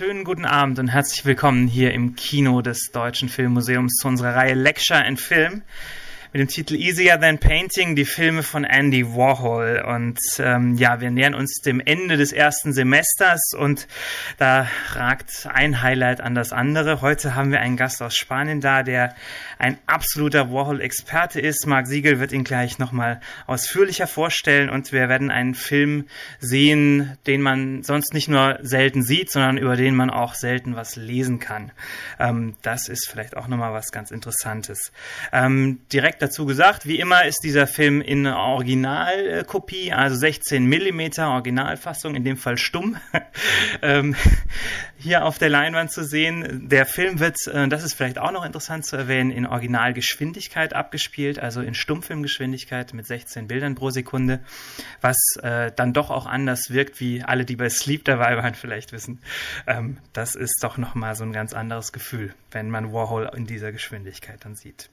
schönen guten Abend und herzlich willkommen hier im Kino des Deutschen Filmmuseums zu unserer Reihe Lecture and Film mit dem Titel Easier Than Painting, die Filme von Andy Warhol. Und ähm, ja, wir nähern uns dem Ende des ersten Semesters und da ragt ein Highlight an das andere. Heute haben wir einen Gast aus Spanien da, der ein absoluter Warhol-Experte ist. Marc Siegel wird ihn gleich nochmal ausführlicher vorstellen und wir werden einen Film sehen, den man sonst nicht nur selten sieht, sondern über den man auch selten was lesen kann. Ähm, das ist vielleicht auch nochmal was ganz Interessantes. Ähm, direkt dazu gesagt, wie immer ist dieser Film in Originalkopie, also 16 Millimeter Originalfassung, in dem Fall stumm, ähm, hier auf der Leinwand zu sehen. Der Film wird, äh, das ist vielleicht auch noch interessant zu erwähnen, in Originalgeschwindigkeit abgespielt, also in Stummfilmgeschwindigkeit mit 16 Bildern pro Sekunde, was äh, dann doch auch anders wirkt, wie alle, die bei Sleep dabei waren, vielleicht wissen. Ähm, das ist doch nochmal so ein ganz anderes Gefühl, wenn man Warhol in dieser Geschwindigkeit dann sieht.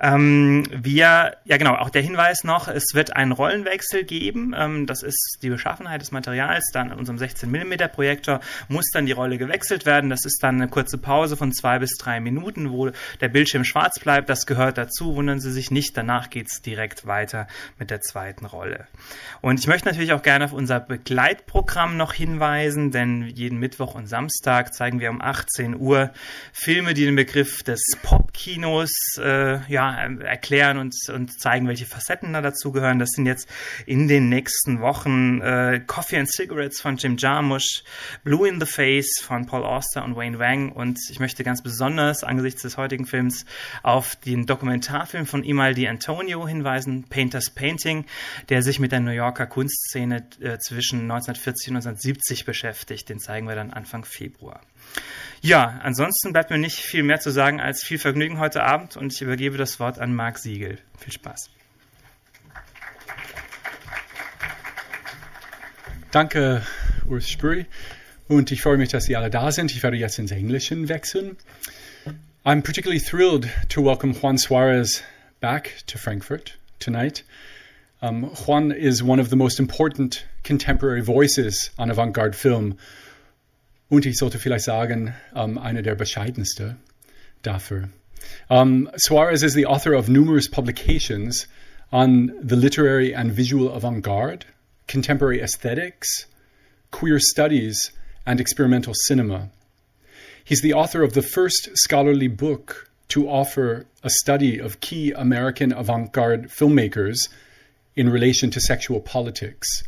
Ähm, wir, ja genau, auch der Hinweis noch, es wird einen Rollenwechsel geben. Ähm, das ist die Beschaffenheit des Materials. Dann in unserem 16 mm Projektor muss dann die Rolle gewechselt werden. Das ist dann eine kurze Pause von zwei bis drei Minuten, wo der Bildschirm schwarz bleibt. Das gehört dazu. Wundern Sie sich nicht. Danach geht's direkt weiter mit der zweiten Rolle. Und ich möchte natürlich auch gerne auf unser Begleitprogramm noch hinweisen, denn jeden Mittwoch und Samstag zeigen wir um 18 Uhr Filme, die den Begriff des Popkinos äh, ja, erklären und, und zeigen, welche Facetten da dazu gehören. Das sind jetzt in den nächsten Wochen äh, Coffee and Cigarettes von Jim Jarmusch, Blue in the Face von Paul Auster und Wayne Wang und ich möchte ganz besonders angesichts des heutigen Films auf den Dokumentarfilm von Imaldi Antonio hinweisen, Painter's Painting, der sich mit der New Yorker Kunstszene äh, zwischen 1940 und 1970 beschäftigt. Den zeigen wir dann Anfang Februar. Ja, ansonsten bleibt mir nicht viel mehr zu sagen als viel Vergnügen heute Abend und ich übergebe das Wort an Marc Siegel. Viel Spaß. Danke, Urs Sprüh. Und ich freue mich, dass Sie alle da sind. Ich werde jetzt ins Englische wechseln. I'm particularly thrilled to welcome Juan Suarez back to Frankfurt tonight. Um, Juan is one of the most important contemporary voices on avant-garde film. Und ich sollte vielleicht sagen, um, einer der bescheidenste dafür. Um, Suarez is the author of numerous publications on the literary and visual avant-garde, contemporary aesthetics, queer studies, and experimental cinema. He's the author of the first scholarly book to offer a study of key American avant garde filmmakers in relation to sexual politics.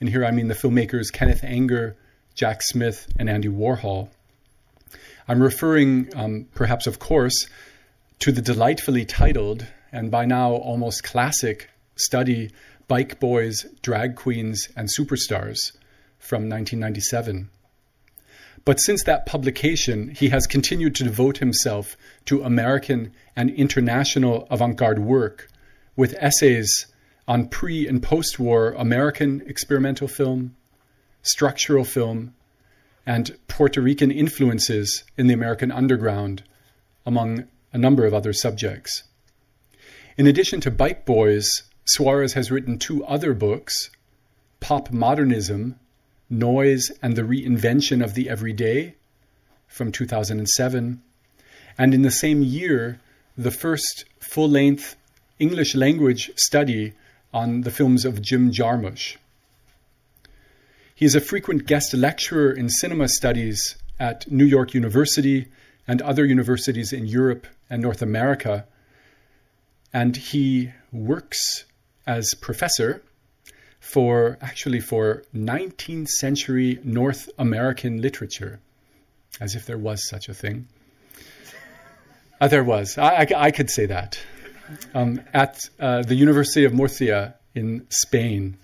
And here I mean the filmmakers Kenneth Anger, Jack Smith, and Andy Warhol. I'm referring, um, perhaps of course, to the delightfully titled and by now almost classic study Bike Boys, Drag Queens, and Superstars from 1997. But since that publication, he has continued to devote himself to American and international avant garde work with essays on pre and post war American experimental film, structural film, and Puerto Rican influences in the American underground, among a number of other subjects. In addition to Bike Boys, Suarez has written two other books Pop Modernism, Noise and the Reinvention of the Everyday from 2007, and in the same year, the first full length English language study on the films of Jim Jarmusch. He is a frequent guest lecturer in cinema studies at New York University and other universities in Europe and North America. And he works as professor for actually for 19th century North American literature, as if there was such a thing. Uh, there was. I, I, I, could say that. Um, at uh, the University of Murcia in Spain.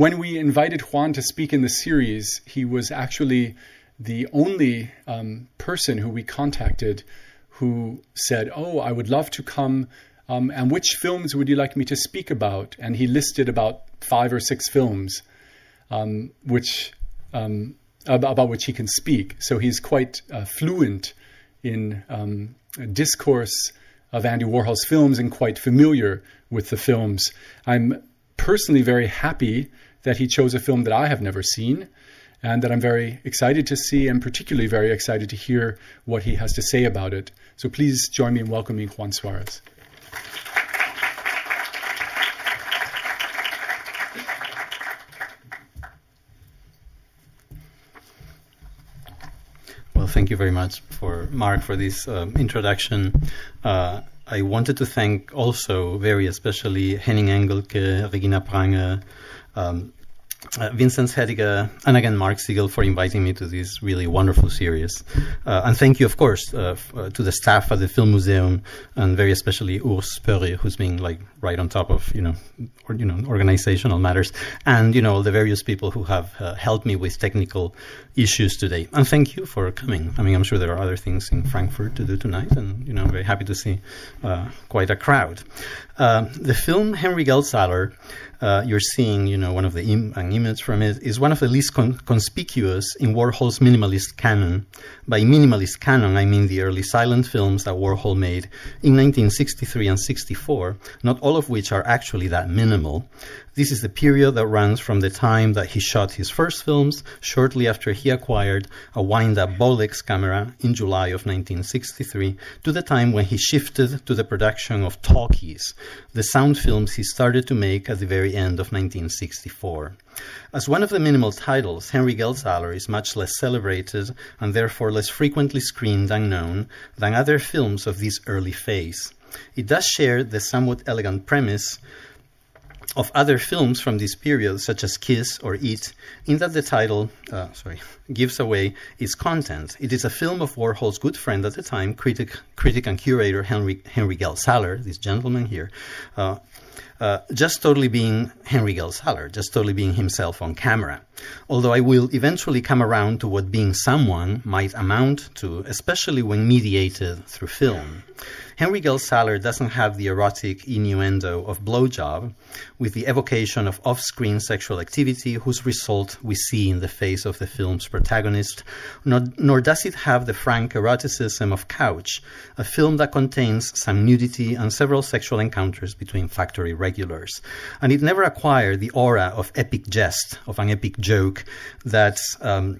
When we invited Juan to speak in the series, he was actually the only um, person who we contacted who said, Oh, I would love to come. Um, and which films would you like me to speak about? And he listed about five or six films, um, which um, about which he can speak. So he's quite uh, fluent in um, discourse of Andy Warhol's films and quite familiar with the films. I'm personally very happy that he chose a film that I have never seen, and that I'm very excited to see and particularly very excited to hear what he has to say about it. So please join me in welcoming Juan Suarez. Well, thank you very much for Marc for this um, introduction. Uh, I wanted to thank also very especially Henning Engelke, Regina Prange, um, uh, Vincent Hediger, and again Marc Siegel for inviting me to this really wonderful series. Uh, and thank you, of course, uh, uh, to the staff at the Film Museum, and very especially Urs Spörri, who's been like right on top of you know, or, you know, organizational matters, and you know the various people who have uh, helped me with technical issues today. And thank you for coming. I mean, I'm sure there are other things in Frankfurt to do tonight, and you know, I'm very happy to see uh, quite a crowd. the film Henry Geldzahler uh, you're seeing, you know, one of the Im- an image from it is one of the least con- conspicuous in Warhol's minimalist canon. By minimalist canon, I mean the early silent films that Warhol made in 1963 and 64, not all of which are actually that minimal. This is the period that runs from the time that he shot his first films, shortly after he acquired a wind-up Bolex camera in July of 1963, to the time when he shifted to the production of talkies, the sound films he started to make at the very end of 1964. As one of the minimal titles, Henry Geldzahler is much less celebrated and therefore less frequently screened and known than other films of this early phase. It does share the somewhat elegant premise of other films from this period, such as Kiss or Eat, in that the title, uh, sorry, gives away its content. It is a film of Warhol's good friend at the time, critic, critic and curator Henry Henry Geldzahler, this gentleman here, uh, uh, just totally being Henry Geldzahler, just totally being himself on camera. Although I will eventually come around to what being someone might amount to, especially when mediated through film. Henry Geldzahler doesn't have the erotic innuendo of blowjob, with the evocation of off-screen sexual activity whose result we see in the face of the film's protagonist, nor, nor does it have the frank eroticism of Couch, a film that contains some nudity and several sexual encounters between factory regulars. And it never acquired the aura of epic jest, of an epic joke that um,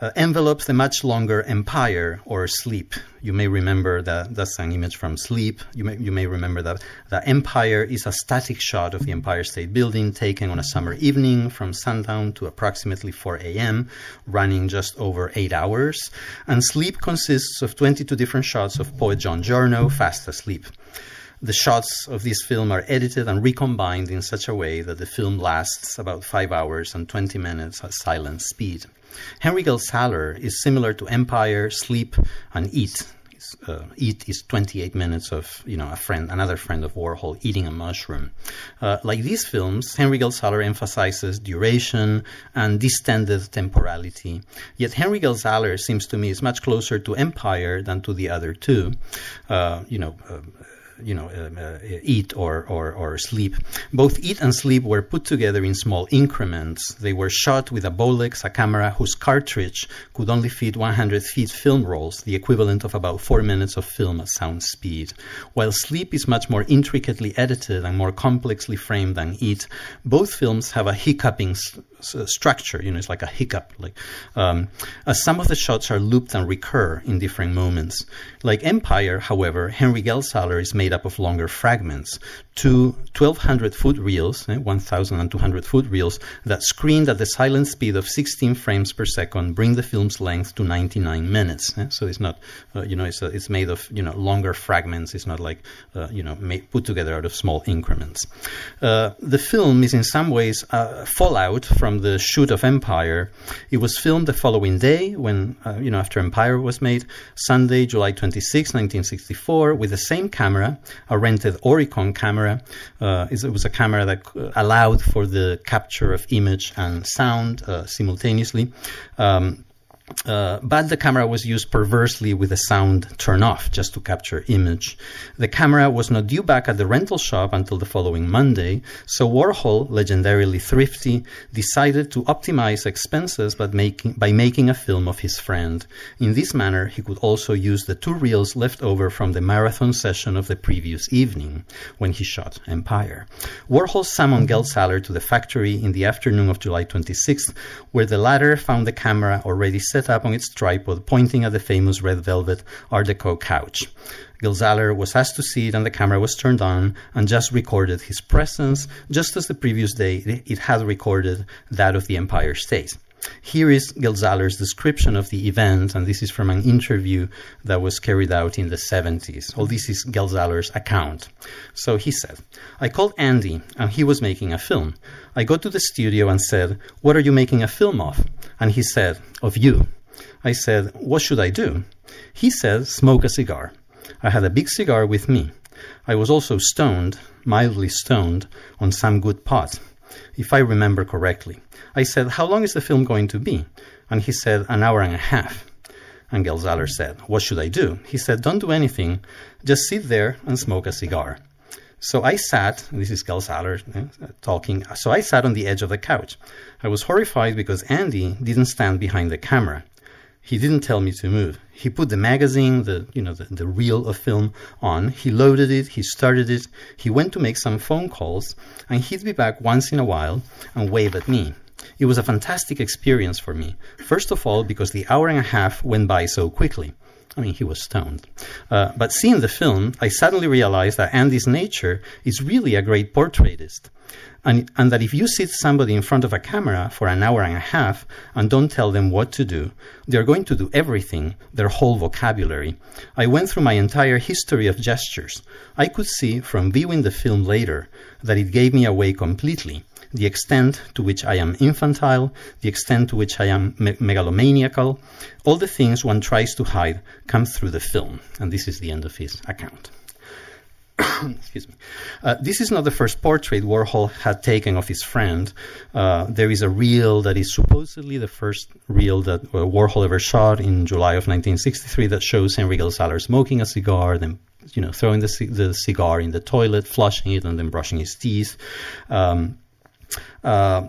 uh, envelopes the much longer Empire or Sleep. You may remember that that's an image from Sleep. You may you may remember that the Empire is a static shot of the Empire State Building taken on a summer evening from sundown to approximately 4 a.m., running just over eight hours. And Sleep consists of 22 different shots of poet John Giorno fast asleep. The shots of this film are edited and recombined in such a way that the film lasts about 5 hours and 20 minutes at silent speed. Henry Geldzahler is similar to Empire, Sleep, and Eat. Uh, Eat is 28 minutes of you know a friend, another friend of Warhol eating a mushroom. Uh, like these films, Henry Geldzahler emphasizes duration and distended temporality. Yet Henry Geldzahler seems to me is much closer to Empire than to the other two. Uh, you know you know, um, uh, eat or, or, or sleep. Both eat and sleep were put together in small increments. They were shot with a Bolex, a camera whose cartridge could only fit 100 feet film rolls, the equivalent of about four minutes of film at sound speed. While sleep is much more intricately edited and more complexly framed than eat, both films have a hiccuping structure. You know, it's like a hiccup. Like, um, as some of the shots are looped and recur in different moments. Like Empire, however, Henry Geldzahler is made up of longer fragments, two 1200 foot reels, eh, 1200 foot reels, that screened at the silent speed of 16 frames per second bring the film's length to 99 minutes. Eh? So it's not, uh, you know, it's, uh, it's made of, you know, longer fragments. It's not like, uh, you know, made, put together out of small increments. Uh, the film is in some ways a fallout from the shoot of Empire. It was filmed the following day when, uh, you know, after Empire was made, Sunday, July 26, 1964, with the same camera, a rented Auricon camera. Uh, it was a camera that allowed for the capture of image and sound uh, simultaneously. Um, uh, but the camera was used perversely with the sound turned off just to capture image. The camera was not due back at the rental shop until the following Monday, so Warhol, legendarily thrifty, decided to optimize expenses by making, by making a film of his friend. In this manner, he could also use the two reels left over from the marathon session of the previous evening when he shot Empire. Warhol summoned Geldzahler to the factory in the afternoon of July 26th, where the latter found the camera already set set up on its tripod, pointing at the famous red velvet Art Deco couch. Geldzahler was asked to see it, and the camera was turned on and just recorded his presence, just as the previous day it had recorded that of the Empire State. Here is Geldzahler's description of the event, and this is from an interview that was carried out in the 70s. All this is Geldzahler's account. So he said, I called Andy, and he was making a film. I got to the studio and said, What are you making a film of? And he said, Of you. I said, What should I do? He said, Smoke a cigar. I had a big cigar with me. I was also stoned, mildly stoned, on some good pot, if I remember correctly. I said, How long is the film going to be? And he said, An hour and a half. And Geldzahler said, What should I do? He said, Don't do anything. Just sit there and smoke a cigar. So I sat, this is Geldzahler uh, talking, so I sat on the edge of the couch. I was horrified because Andy didn't stand behind the camera. He didn't tell me to move. He put the magazine, the you know the, the reel of film on. He loaded it. He started it. He went to make some phone calls, and he'd be back once in a while and wave at me. It was a fantastic experience for me. First of all, because the hour and a half went by so quickly. I mean, he was stoned. Uh, but seeing the film, I suddenly realized that Andy's nature is really a great portraitist. And, and, that if you sit somebody in front of a camera for an hour and a half and don't tell them what to do, they're going to do everything, their whole vocabulary. I went through my entire history of gestures. I could see from viewing the film later that it gave me away completely the extent to which I am infantile, the extent to which I am me- megalomaniacal, all the things one tries to hide come through the film. And this is the end of his account. Excuse me. Uh, this is not the first portrait Warhol had taken of his friend. Uh, there is a reel that is supposedly the first reel that uh, Warhol ever shot in July of 1963 that shows Henry Geldzahler smoking a cigar, then you know throwing the, c- the cigar in the toilet, flushing it, and then brushing his teeth. Um, uh,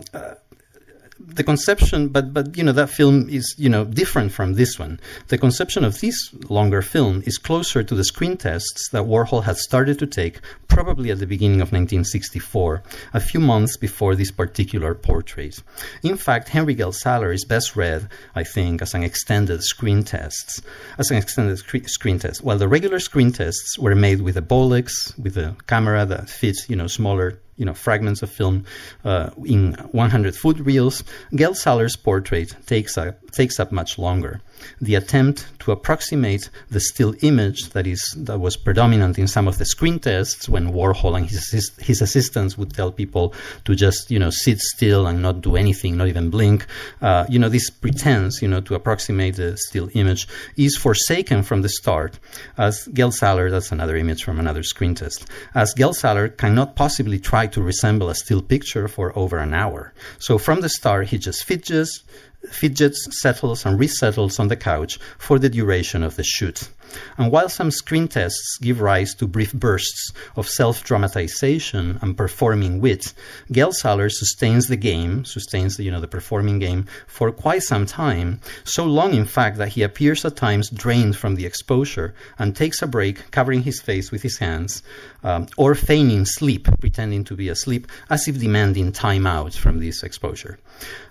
the conception, but but you know that film is you know different from this one. The conception of this longer film is closer to the screen tests that Warhol had started to take probably at the beginning of 1964, a few months before this particular portrait. In fact, Henry Geldzahler is best read, I think, as an extended screen tests, as an extended screen test. While the regular screen tests were made with a Bolex, with a camera that fits you know smaller you know fragments of film uh, in 100 foot reels, Geldzahler's portrait takes up, takes up much longer. The attempt to approximate the still image that is that was predominant in some of the screen tests when Warhol and his his assistants would tell people to just you know sit still and not do anything, not even blink. Uh, you know this pretense you know to approximate the still image is forsaken from the start, as Geldzahler that's another image from another screen test, as Geldzahler cannot possibly try to resemble a still picture for over an hour. So from the start, he just fidgets, fidgets, settles, and resettles on the couch for the duration of the shoot. And while some screen tests give rise to brief bursts of self dramatization and performing wit, Geldzahler sustains the game, sustains the, you know, the performing game, for quite some time, so long in fact that he appears at times drained from the exposure and takes a break, covering his face with his hands, um, or feigning sleep, pretending to be asleep, as if demanding time out from this exposure.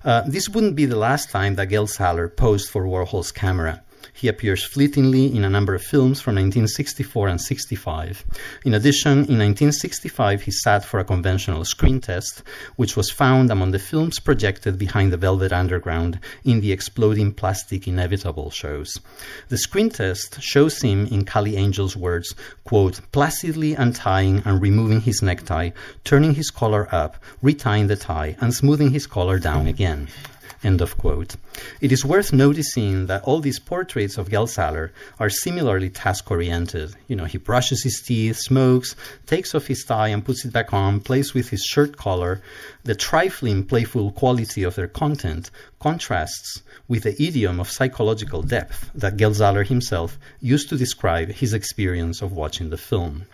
Uh, this wouldn't be the last time that Geldzahler posed for Warhol's camera. He appears fleetingly in a number of films from 1964 and 65. In addition, in 1965, he sat for a conventional screen test, which was found among the films projected behind the Velvet Underground in the Exploding Plastic Inevitable shows. The screen test shows him, in Callie Angell's words, quote, placidly untying and removing his necktie, turning his collar up, retying the tie, and smoothing his collar down again. End of quote. It is worth noticing that all these portraits of Geldzahler are similarly task oriented. You know, he brushes his teeth, smokes, takes off his tie and puts it back on, plays with his shirt collar. The trifling, playful quality of their content contrasts with the idiom of psychological depth that Geldzahler himself used to describe his experience of watching the film.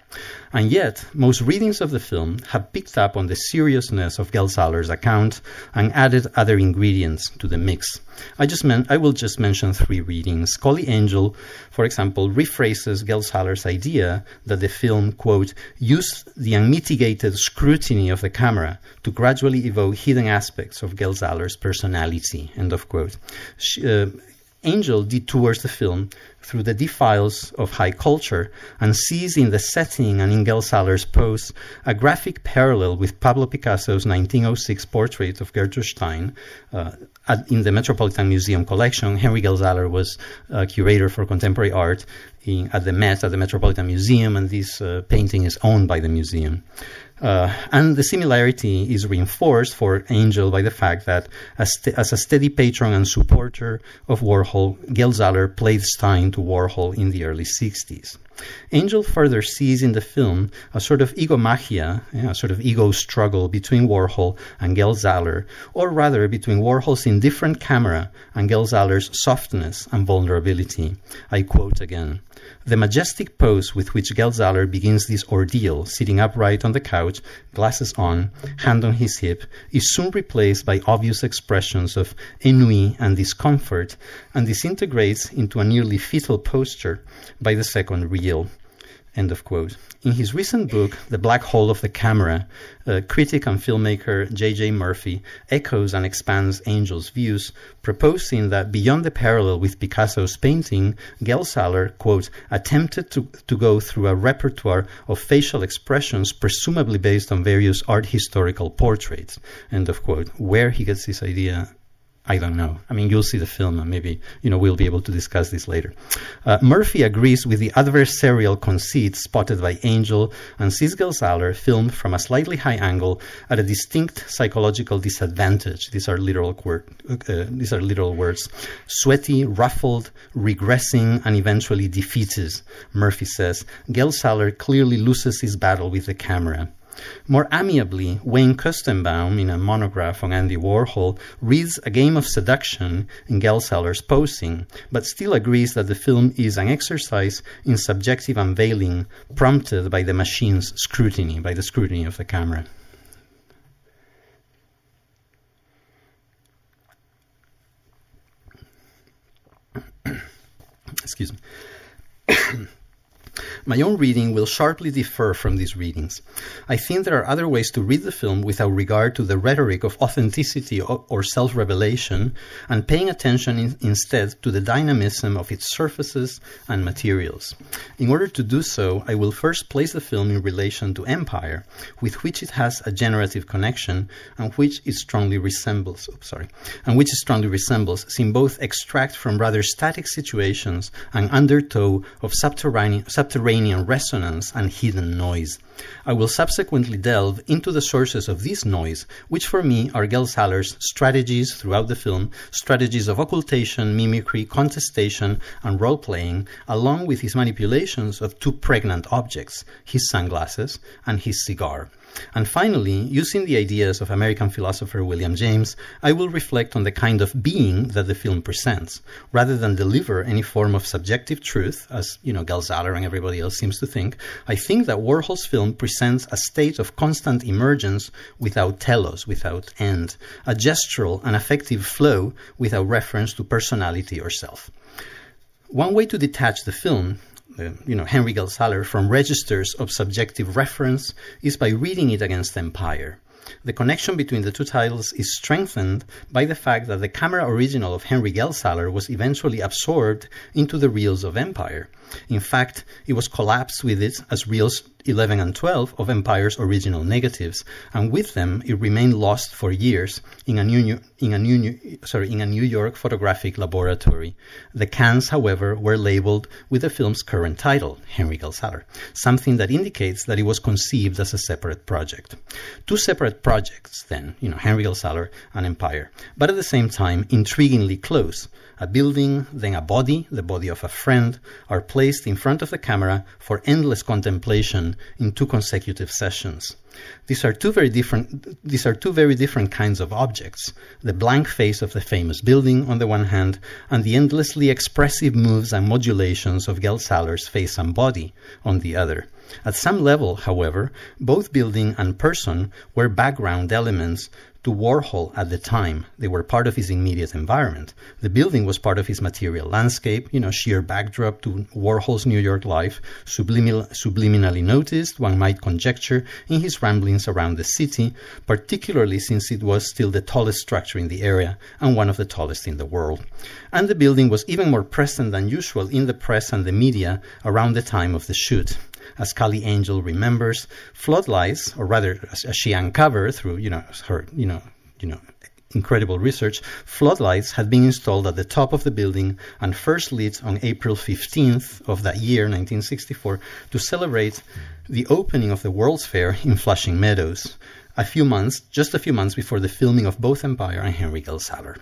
And yet, most readings of the film have picked up on the seriousness of Geldzahler's account and added other ingredients to the mix. I just men- I will just mention three readings. Scully Angell, for example, rephrases Geldzahler's idea that the film, quote, used the unmitigated scrutiny of the camera to gradually evoke hidden aspects of Geldzahler's personality, end of quote. She, uh, Angell detours the film through the defiles of high culture and sees in the setting and in Geldzahler's pose a graphic parallel with Pablo Picasso's 1906 portrait of Gertrude Stein. Uh, at, in the Metropolitan Museum collection, Henry Geldzahler was uh, curator for contemporary art in, at the Met, at the Metropolitan Museum, and this uh, painting is owned by the museum. Uh, and the similarity is reinforced for Angell by the fact that, as, as, a steady patron and supporter of Warhol, Geldzahler played Stein to Warhol in the early 60s. Angell further sees in the film a sort of egomachia, a sort of ego struggle between Warhol and Geldzahler, or rather between Warhol's indifferent camera and Geldzahler's softness and vulnerability. I quote again. The majestic pose with which Geldzahler begins this ordeal, sitting upright on the couch, glasses on, hand on his hip, is soon replaced by obvious expressions of ennui and discomfort, and disintegrates into a nearly fetal posture by the second reel. End of quote. In his recent book, The Black Hole of the Camera, uh, critic and filmmaker J.J. Murphy echoes and expands Angell's views, proposing that beyond the parallel with Picasso's painting, Geldzahler, quote, attempted to, to go through a repertoire of facial expressions presumably based on various art historical portraits, end of quote. Where he gets this idea I don't know. I mean, you'll see the film and maybe, you know, we'll be able to discuss this later. Uh, Murphy agrees with the adversarial conceit spotted by Angell and sees Geldzahler filmed from a slightly high angle at a distinct psychological disadvantage. These are literal, word, uh, these are literal words. Sweaty, ruffled, regressing, and eventually defeated, Murphy says. Geldzahler clearly loses his battle with the camera. More amiably, Wayne Koestenbaum, in a monograph on Andy Warhol, reads A Game of Seduction in Geldzahler's posing, but still agrees that the film is an exercise in subjective unveiling prompted by the machine's scrutiny, by the scrutiny of the camera. Excuse me. My own reading will sharply differ from these readings. I think there are other ways to read the film without regard to the rhetoric of authenticity or self revelation, and paying attention in, instead to the dynamism of its surfaces and materials. In order to do so, I will first place the film in relation to Empire, with which it has a generative connection and which it strongly resembles. Oops, sorry, and which it strongly resembles, since both extract from rather static situations an undertow of subterranean, subterranean resonance and hidden noise. I will subsequently delve into the sources of this noise, which for me are Geldzahler's strategies throughout the film, strategies of occultation, mimicry, contestation, and role playing, along with his manipulations of two pregnant objects, his sunglasses and his cigar. And finally, using the ideas of American philosopher William James, I will reflect on the kind of being that the film presents, rather than deliver any form of subjective truth, as you know Geldzahler and everybody else seems to think. I think that Warhol's film presents a state of constant emergence without telos, without end, a gestural and affective flow without reference to personality or self. One way to detach the film uh, you know, Henry Geldzahler from registers of subjective reference is by reading it against Empire. The connection between the two titles is strengthened by the fact that the camera original of Henry Geldzahler was eventually absorbed into the reels of Empire. In fact, it was collapsed with it as reels 11 and 12 of Empire's original negatives, and with them it remained lost for years in a New, in a new, sorry, in a New York photographic laboratory. The cans, however, were labeled with the film's current title, Henry Geldzahler, something that indicates that it was conceived as a separate project. Two separate projects, then, you know, Henry Geldzahler and Empire, but at the same time intriguingly close A building, then a body, the body of a friend, are placed in front of the camera for endless contemplation in two consecutive sessions. These are two very different these are two very different kinds of objects. The blank face of the famous building on the one hand, and the endlessly expressive moves and modulations of Geldzahler's face and body on the other. At some level, however, both building and person were background elements to Warhol at the time. They were part of his immediate environment. The building was part of his material landscape, you know, sheer backdrop to Warhol's New York life, subliminal, subliminally noticed, one might conjecture, in his ramblings around the city, particularly since it was still the tallest structure in the area and one of the tallest in the world. And the building was even more present than usual in the press and the media around the time of the shoot as Callie Angell remembers, floodlights, or rather, as, she uncovered through you know her you know you know incredible research, floodlights had been installed at the top of the building and first lit on April 15th of that year, 1964, to celebrate the opening of the World's Fair in Flushing Meadows a few months, just a few months before the filming of both Empire and Henry Geldzahler.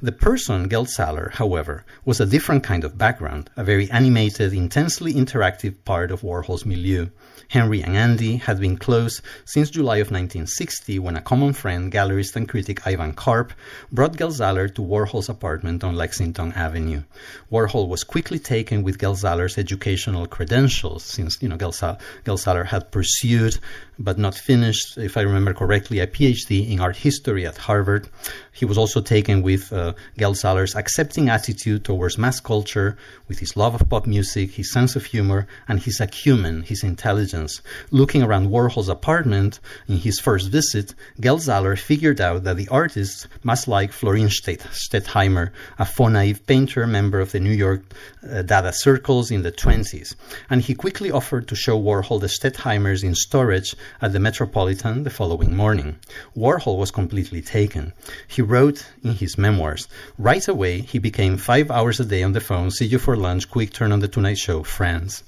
The person, Geldzahler, however, was a different kind of background, a very animated, intensely interactive part of Warhol's milieu. Henry and Andy had been close since July of 1960 when a common friend, gallerist and critic Ivan Karp, brought Geldzahler to Warhol's apartment on Lexington Avenue. Warhol was quickly taken with Geldzahler's educational credentials since you know Geldzahler had pursued but not finished, if I remember correctly, a PhD in art history at Harvard. He was also taken with uh, Geldzahler's accepting attitude towards mass culture, with his love of pop music, his sense of humor, and his acumen, his intelligence. Looking around Warhol's apartment in his first visit, Geldzahler figured out that the artist must like Florine Stettheimer, a faux-naive painter, member of the New York uh, Dada circles in the 20s. And he quickly offered to show Warhol the Stettheimers in storage at the Metropolitan the following morning. Warhol was completely taken. He wrote in his memoirs, right away he became five hours a day on the phone, see you for lunch, quick turn on the Tonight Show, friends.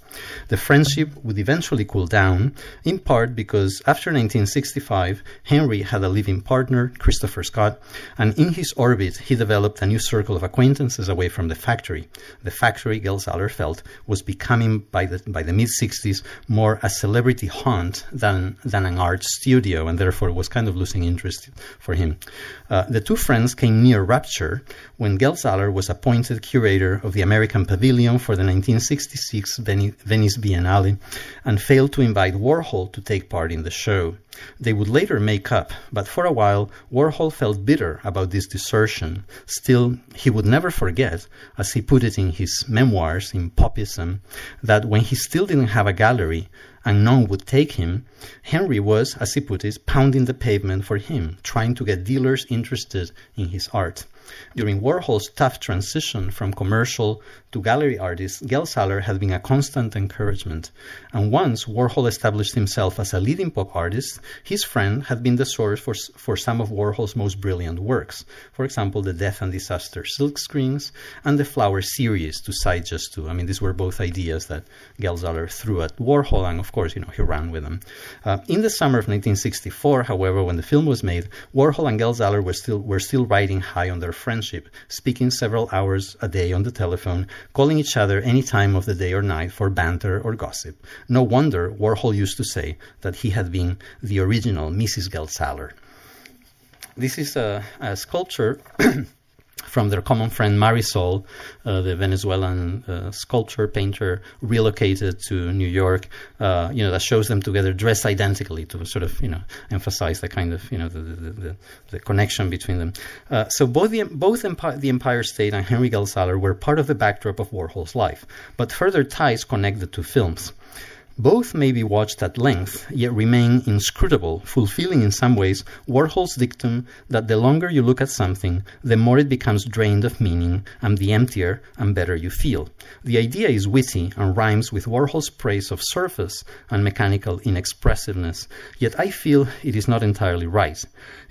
The friendship would eventually cool down, in part because after 1965, Henry had a living partner, Christopher Scott, and in his orbit, he developed a new circle of acquaintances away from the factory. The factory, Geldzahler felt, was becoming by the, by the mid 60s more a celebrity haunt than, than an art studio, and therefore was kind of losing interest for him. Uh, the two friends came near rupture when Geldzahler was appointed curator of the American Pavilion for the 1966 Venice Venice Biennale and failed to invite Warhol to take part in the show. They would later make up, but for a while Warhol felt bitter about this desertion. Still, he would never forget, as he put it in his memoirs in Popism, that when he still didn't have a gallery and none would take him, Henry was, as he put it, pounding the pavement for him, trying to get dealers interested in his art. During Warhol's tough transition from commercial to gallery artist, Geldzahler had been a constant encouragement. And once Warhol established himself as a leading pop artist, his friend had been the source for, for some of Warhol's most brilliant works. For example, the Death and Disaster silk screens and the Flower series, to cite just two. I mean, these were both ideas that Geldzahler threw at Warhol, and of course, you know, he ran with them. Uh, in the summer of 1964, however, when the film was made, Warhol and Geldzahler were still were still riding high on their friendship, speaking several hours a day on the telephone, calling each other any time of the day or night for banter or gossip. No wonder Warhol used to say that he had been the original Mrs. Geldzahler. This is a, a sculpture from their common friend Marisol, uh, the Venezuelan uh, sculptor painter, relocated to New York. Uh, you know that shows them together dressed identically to sort of you know emphasize the kind of you know the the, the, the connection between them. Uh, so both the both Empire, the Empire State and Henry Geldzahler were part of the backdrop of Warhol's life, but further ties connect the two films. Both may be watched at length, yet remain inscrutable, fulfilling in some ways Warhol's dictum that the longer you look at something, the more it becomes drained of meaning, and the emptier and better you feel. The idea is witty and rhymes with Warhol's praise of surface and mechanical inexpressiveness, yet I feel it is not entirely right.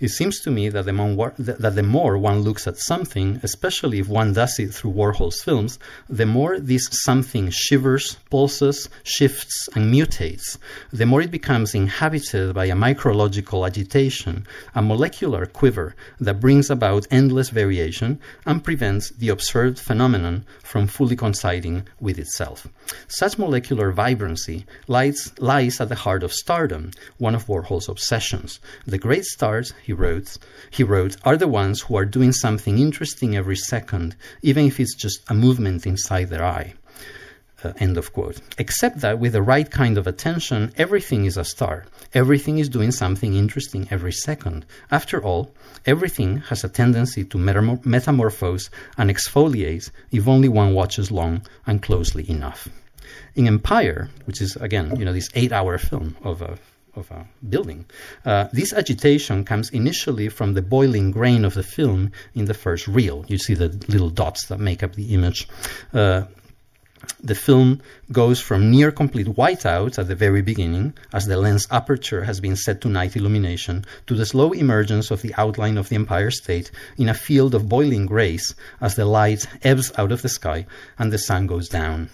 It seems to me that the, more, that the more one looks at something, especially if one does it through Warhol's films, the more this something shivers, pulses, shifts, and mutates, the more it becomes inhabited by a micrological agitation, a molecular quiver that brings about endless variation and prevents the observed phenomenon from fully coinciding with itself. Such molecular vibrancy lies, lies at the heart of stardom, one of Warhol's obsessions. The great stars, he wrote, he wrote, are the ones who are doing something interesting every second, even if it's just a movement inside their eye. Uh, end of quote. Except that with the right kind of attention, everything is a star. Everything is doing something interesting every second. After all, everything has a tendency to metamorphose and exfoliate if only one watches long and closely enough. In Empire, which is again, you know, this eight-hour film of a of a building. Uh, this agitation comes initially from the boiling grain of the film in the first reel. You see the little dots that make up the image. Uh, the film goes from near complete whiteout at the very beginning, as the lens aperture has been set to night illumination, to the slow emergence of the outline of the Empire State in a field of boiling grays as the light ebbs out of the sky and the sun goes down.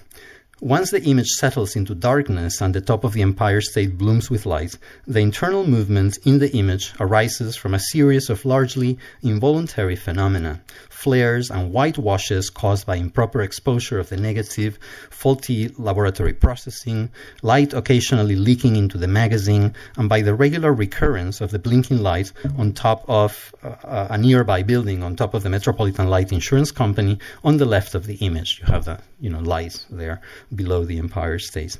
Once the image settles into darkness and the top of the Empire State blooms with light, the internal movement in the image arises from a series of largely involuntary phenomena flares and whitewashes caused by improper exposure of the negative, faulty laboratory processing, light occasionally leaking into the magazine, and by the regular recurrence of the blinking light on top of uh, a nearby building, on top of the Metropolitan Life Insurance Company, on the left of the image. You have the you know light there below the Empire State.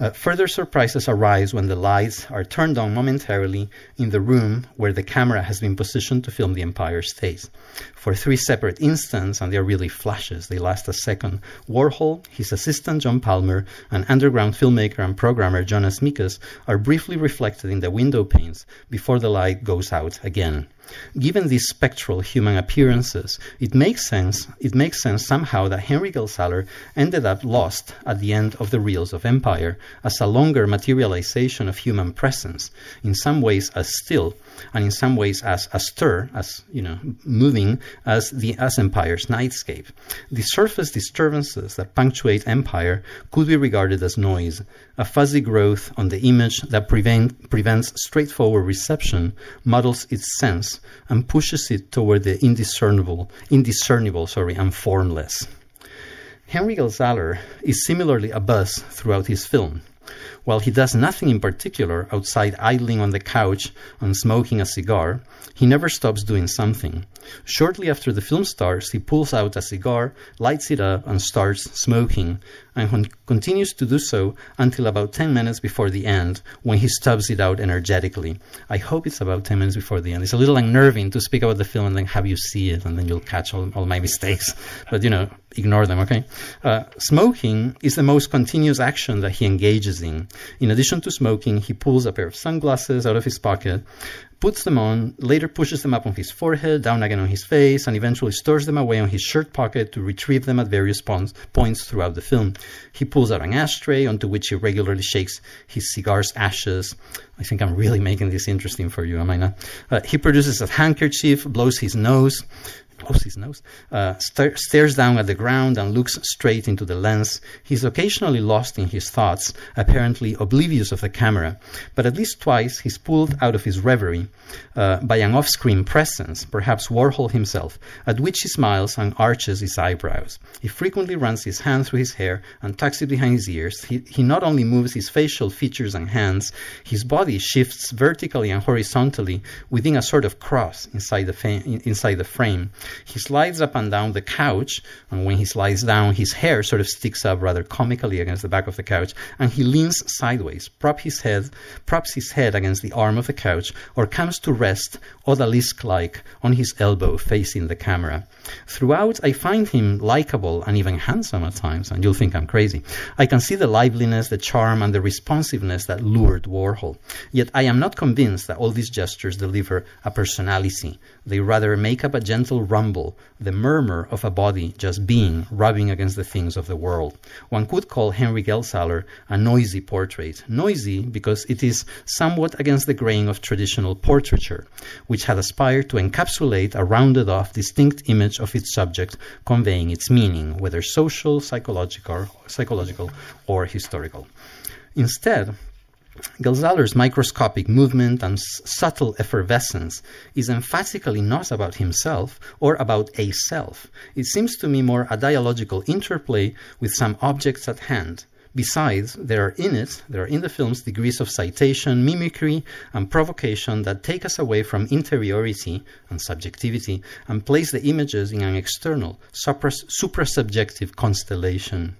Uh, further surprises arise when the lights are turned on momentarily in the room where the camera has been positioned to film the Empire State. For three separate instants, and they are really flashes, they last a second, Warhol, his assistant John Palmer, and underground filmmaker and programmer Jonas Mekas are briefly reflected in the window panes before the light goes out again. Given these spectral human appearances, it makes sense it makes sense somehow that Henry Geldzahler ended up lost at the end of the reels of Empire as a longer materialization of human presence, in some ways as still, and in some ways as astir, as you know, moving as the as Empire's nightscape. The surface disturbances that punctuate Empire could be regarded as noise, a fuzzy growth on the image that prevent, prevents straightforward reception, muddles its sense, and pushes it toward the indiscernible, indiscernible, sorry, and formless. Henry Geldzahler is similarly a buzz throughout his film. While he does nothing in particular outside idling on the couch and smoking a cigar, he never stops doing something. Shortly after the film starts, he pulls out a cigar, lights it up, and starts smoking, and continues to do so until about 10 minutes before the end, when he stubs it out energetically. I hope it's about 10 minutes before the end. It's a little unnerving to speak about the film and then have you see it, and then you'll catch all, all my mistakes. But, you know, ignore them, okay? Uh, smoking is the most continuous action that he engages in. In addition to smoking, he pulls a pair of sunglasses out of his pocket, puts them on, later pushes them up on his forehead, down again on his face, and eventually stores them away on his shirt pocket to retrieve them at various points throughout the film. He pulls out an ashtray onto which he regularly shakes his cigar's ashes. I think I'm really making this interesting for you, am I not? Uh, he produces a handkerchief, blows his nose, blows his nose, uh, st- stares down at the ground and looks straight into the lens. He's occasionally lost in his thoughts, apparently oblivious of the camera, but at least twice he's pulled out of his reverie uh, by an off screen presence, perhaps Warhol himself, at which he smiles and arches his eyebrows. He frequently runs his hand through his hair and tucks it behind his ears. He, he not only moves his facial features and hands, his body shifts vertically and horizontally within a sort of cross inside the, fa- inside the frame. He slides up and down the couch, and when he slides down, his hair sort of sticks up rather comically against the back of the couch, and he leans sideways, prop his head, props his head against the arm of the couch, or comes to rest odalisque-like on his elbow facing the camera. Throughout, I find him likable and even handsome at times, and you'll think I'm crazy. I can see the liveliness, the charm, and the responsiveness that lured Warhol. Yet I am not convinced that all these gestures deliver a personality. They rather make up a gentle rumble, the murmur of a body just being, rubbing against the things of the world. One could call Henry Geldzahler a noisy portrait. Noisy because it is somewhat against the grain of traditional portraiture, which had aspired to encapsulate a rounded off, distinct image of its subject, conveying its meaning, whether social, psychological, psychological or historical. Instead, Geldzahler's microscopic movement and subtle effervescence is emphatically not about himself or about a self. It seems to me more a dialogical interplay with some objects at hand. Besides, there are in it, there are in the films degrees of citation, mimicry, and provocation that take us away from interiority and subjectivity and place the images in an external, supra-subjective constellation.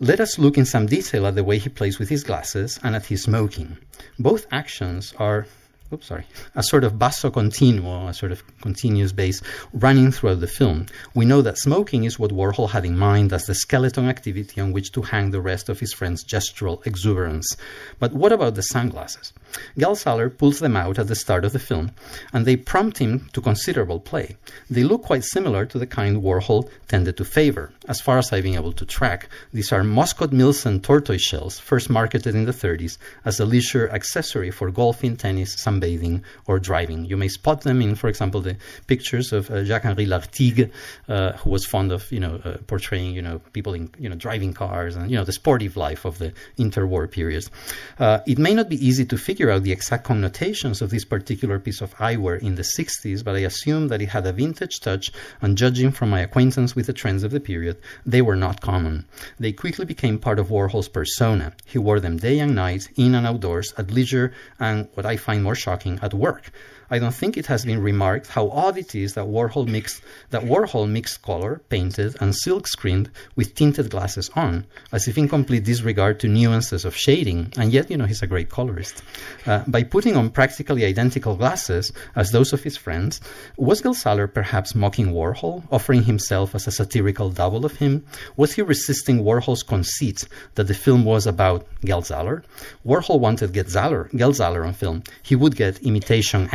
Let us look in some detail at the way he plays with his glasses and at his smoking. Both actions are oops, sorry, a sort of basso continuo, a sort of continuous bass running throughout the film. We know that smoking is what Warhol had in mind as the skeleton activity on which to hang the rest of his friend's gestural exuberance. But what about the sunglasses? Geldzahler pulls them out at the start of the film, and they prompt him to considerable play. They look quite similar to the kind Warhol tended to favor. As far as I've been able to track, these are Moscot-Miltzen tortoise shells, first marketed in the 30s as a leisure accessory for golfing, tennis, sunbathing, or driving. You may spot them in, for example, the pictures of uh, Jacques-Henri Lartigue, uh, who was fond of, you know, uh, portraying, you know, people in, you know, driving cars and, you know, the sportive life of the interwar periods. Uh, it may not be easy to figure out the exact connotations of this particular piece of eyewear in the 60s, but I assume that it had a vintage touch, and judging from my acquaintance with the trends of the period, they were not common. They quickly became part of Warhol's persona. He wore them day and night, in and outdoors, at leisure, and what I find more shocking, at work. I don't think it has been remarked how odd it is that Warhol mixed that Warhol mixed color, painted, and silk screened with tinted glasses on, as if in complete disregard to nuances of shading. And yet, you know, he's a great colorist. Uh, by putting on practically identical glasses as those of his friends, was Geldzahler perhaps mocking Warhol, offering himself as a satirical double of him? Was he resisting Warhol's conceit that the film was about Geldzahler? Warhol wanted Geldzahler, on film. He would get imitation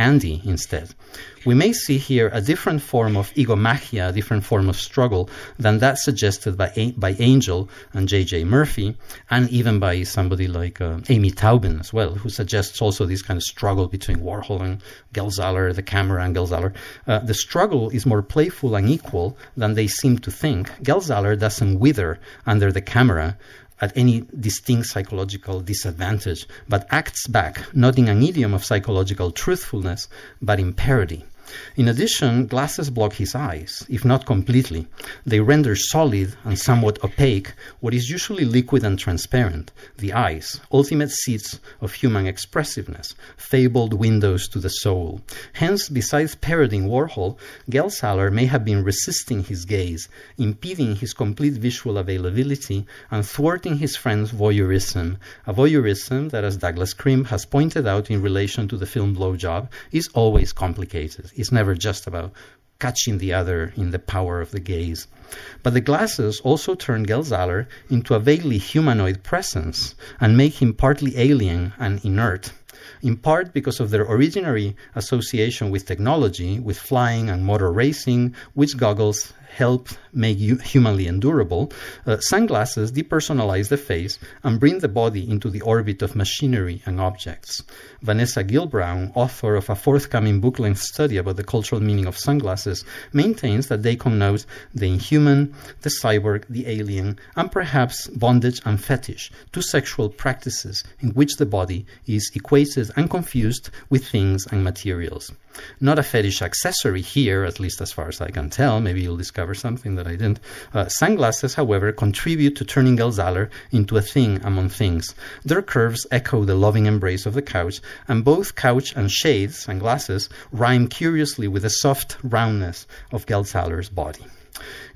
instead. We may see here a different form of egomachia, a different form of struggle than that suggested by, by Angell and J.J. Murphy, and even by somebody like uh, Amy Taubin as well, who suggests also this kind of struggle between Warhol and Geldzahler, the camera and Geldzahler. Uh, the struggle is more playful and equal than they seem to think. Geldzahler doesn't wither under the camera, at any distinct psychological disadvantage, but acts back, not in an idiom of psychological truthfulness, but in parody. In addition, glasses block his eyes, if not completely. They render solid and somewhat opaque what is usually liquid and transparent the eyes, ultimate seats of human expressiveness, fabled windows to the soul. Hence, besides parodying Warhol, Geldzahler may have been resisting his gaze, impeding his complete visual availability, and thwarting his friend's voyeurism, a voyeurism that, as Douglas Crimp has pointed out in relation to the film Blowjob, is always complicated it's never just about catching the other in the power of the gaze. But the glasses also turn Geldzahler into a vaguely humanoid presence and make him partly alien and inert in part because of their originary association with technology, with flying and motor racing, which goggles help make you humanly endurable, uh, sunglasses depersonalize the face and bring the body into the orbit of machinery and objects. Vanessa Gilbrown, author of a forthcoming book length study about the cultural meaning of sunglasses, maintains that they connote the inhuman, the cyborg, the alien, and perhaps bondage and fetish, two sexual practices in which the body is equated and confused with things and materials. Not a fetish accessory here, at least as far as I can tell. Maybe you'll discover something that I didn't. Uh, sunglasses, however, contribute to turning Geldzahler into a thing among things. Their curves echo the loving embrace of the couch, and both couch and shades, and glasses rhyme curiously with the soft roundness of Geldzahler's body.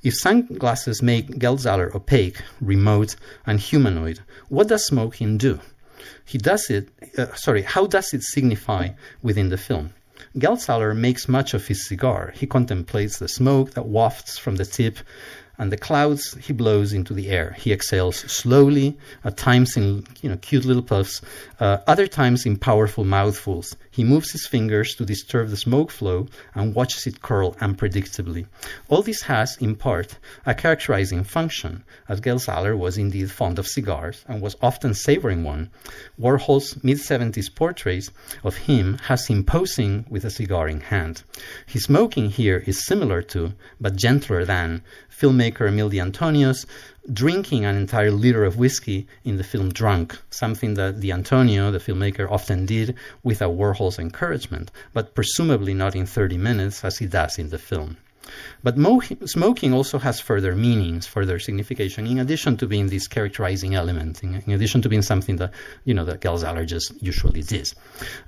If sunglasses make Geldzahler opaque, remote, and humanoid, what does smoking do? He does it, uh, sorry, how does it signify within the film? Geldzahler makes much of his cigar. He contemplates the smoke that wafts from the tip and the clouds he blows into the air. He exhales slowly, at times in you know cute little puffs, uh, other times in powerful mouthfuls. He moves his fingers to disturb the smoke flow and watches it curl unpredictably. All this has, in part, a characterizing function, as Geldzahler was indeed fond of cigars and was often savoring one. Warhol's mid-70s portrait of him has him posing with a cigar in hand. His smoking here is similar to, but gentler than, filmmaker Emile de Antonio's drinking an entire liter of whiskey in the film Drunk, something that de Antonio, the filmmaker, often did without Warhol's encouragement, but presumably not in 30 minutes as he does in the film. But mo- smoking also has further meanings, further signification, in addition to being this characterizing element, in, in addition to being something that, you know, that Geldzahler just usually does.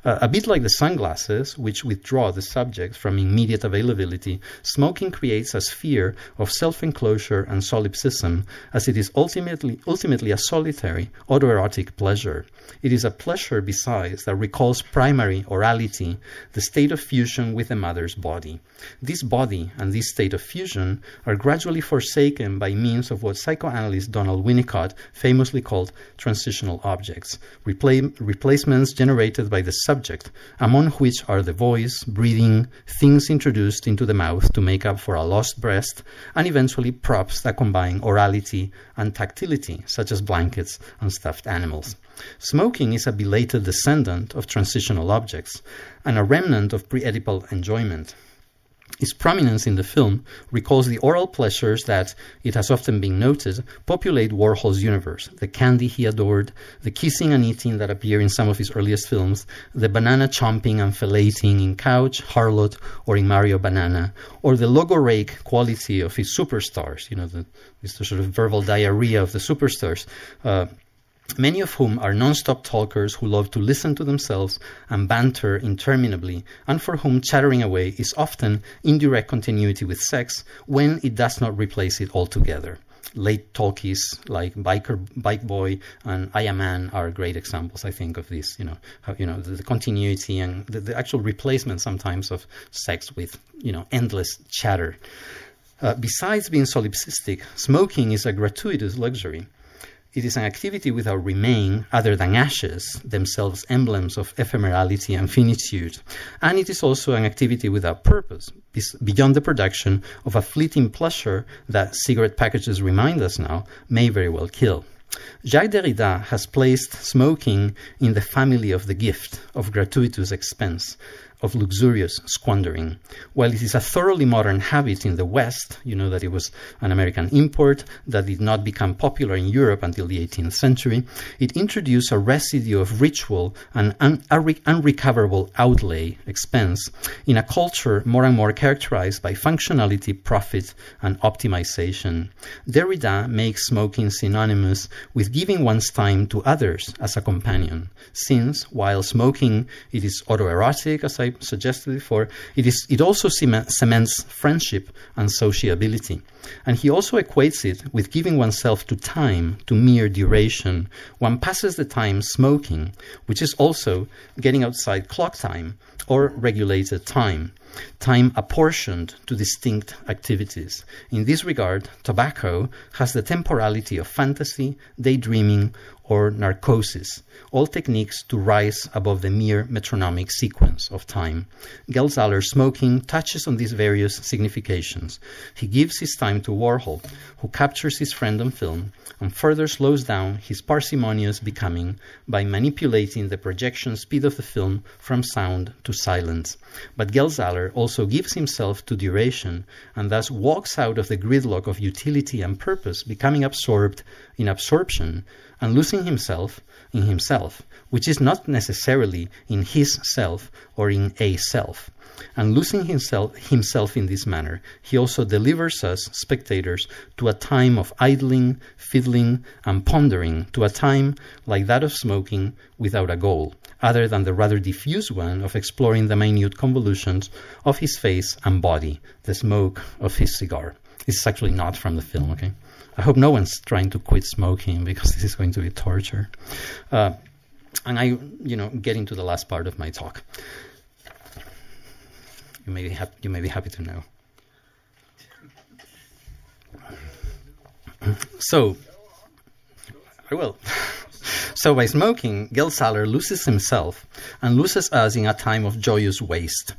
Uh, a bit like the sunglasses, which withdraw the subject from immediate availability, smoking creates a sphere of self-enclosure and solipsism, as it is ultimately, ultimately a solitary, autoerotic pleasure. It is a pleasure, besides, that recalls primary orality, the state of fusion with the mother's body. This body and this state of fusion are gradually forsaken by means of what psychoanalyst Donald Winnicott famously called transitional objects, repla- replacements generated by the subject, among which are the voice, breathing, things introduced into the mouth to make up for a lost breast, and eventually props that combine orality and tactility, such as blankets and stuffed animals. Smoking is a belated descendant of transitional objects and a remnant of pre Oedipal enjoyment. Its prominence in the film recalls the oral pleasures that, it has often been noted, populate Warhol's universe the candy he adored, the kissing and eating that appear in some of his earliest films, the banana chomping and filleting in Couch, Harlot, or in Mario Banana, or the logorrheic quality of his superstars, you know, the, this sort of verbal diarrhea of the superstars. Uh, many of whom are non-stop talkers who love to listen to themselves and banter interminably, and for whom chattering away is often in direct continuity with sex when it does not replace it altogether. Late talkies like Biker, Bike Boy and I, a Man are great examples, I think, of this. You know, how, you know the, the continuity and the, the, actual replacement sometimes of sex with you know endless chatter. Uh, besides being solipsistic, smoking is a gratuitous luxury. It is an activity without remain other than ashes, themselves emblems of ephemerality and finitude. And it is also an activity without purpose, beyond the production of a fleeting pleasure that cigarette packages remind us now may very well kill. Jacques Derrida has placed smoking in the family of the gift of gratuitous expense, of luxurious squandering. While it is a thoroughly modern habit in the West, you know that it was an American import that did not become popular in Europe until the 18th century, it introduced a residue of ritual and un- unrecoverable outlay expense in a culture more and more characterized by functionality, profit, and optimization. Derrida makes smoking synonymous with giving one's time to others as a companion, since while smoking it is autoerotic, as I I suggested before, it, is, it also cements friendship and sociability. And he also equates it with giving oneself to time, to mere duration. One passes the time smoking, which is also getting outside clock time or regulated time time apportioned to distinct activities. In this regard, tobacco has the temporality of fantasy, daydreaming, or narcosis, all techniques to rise above the mere metronomic sequence of time. Geldzahler's smoking touches on these various significations. He gives his time to Warhol, who captures his friend on film and further slows down his parsimonious becoming by manipulating the projection speed of the film from sound to silence. But Geldzahler also gives himself to duration and thus walks out of the gridlock of utility and purpose, becoming absorbed in absorption and losing himself in himself, which is not necessarily in his self or in a self. And losing himself, himself in this manner, he also delivers us, spectators, to a time of idling, fiddling, and pondering, to a time like that of smoking without a goal, other than the rather diffuse one of exploring the minute convolutions of his face and body, the smoke of his cigar. This is actually not from the film, okay? I hope no one's trying to quit smoking because this is going to be torture. Uh, and I, you know, getting to the last part of my talk. You may be, ha- you may be happy to know. So, I will. So by smoking, Geldzahler loses himself and loses us in a time of joyous waste.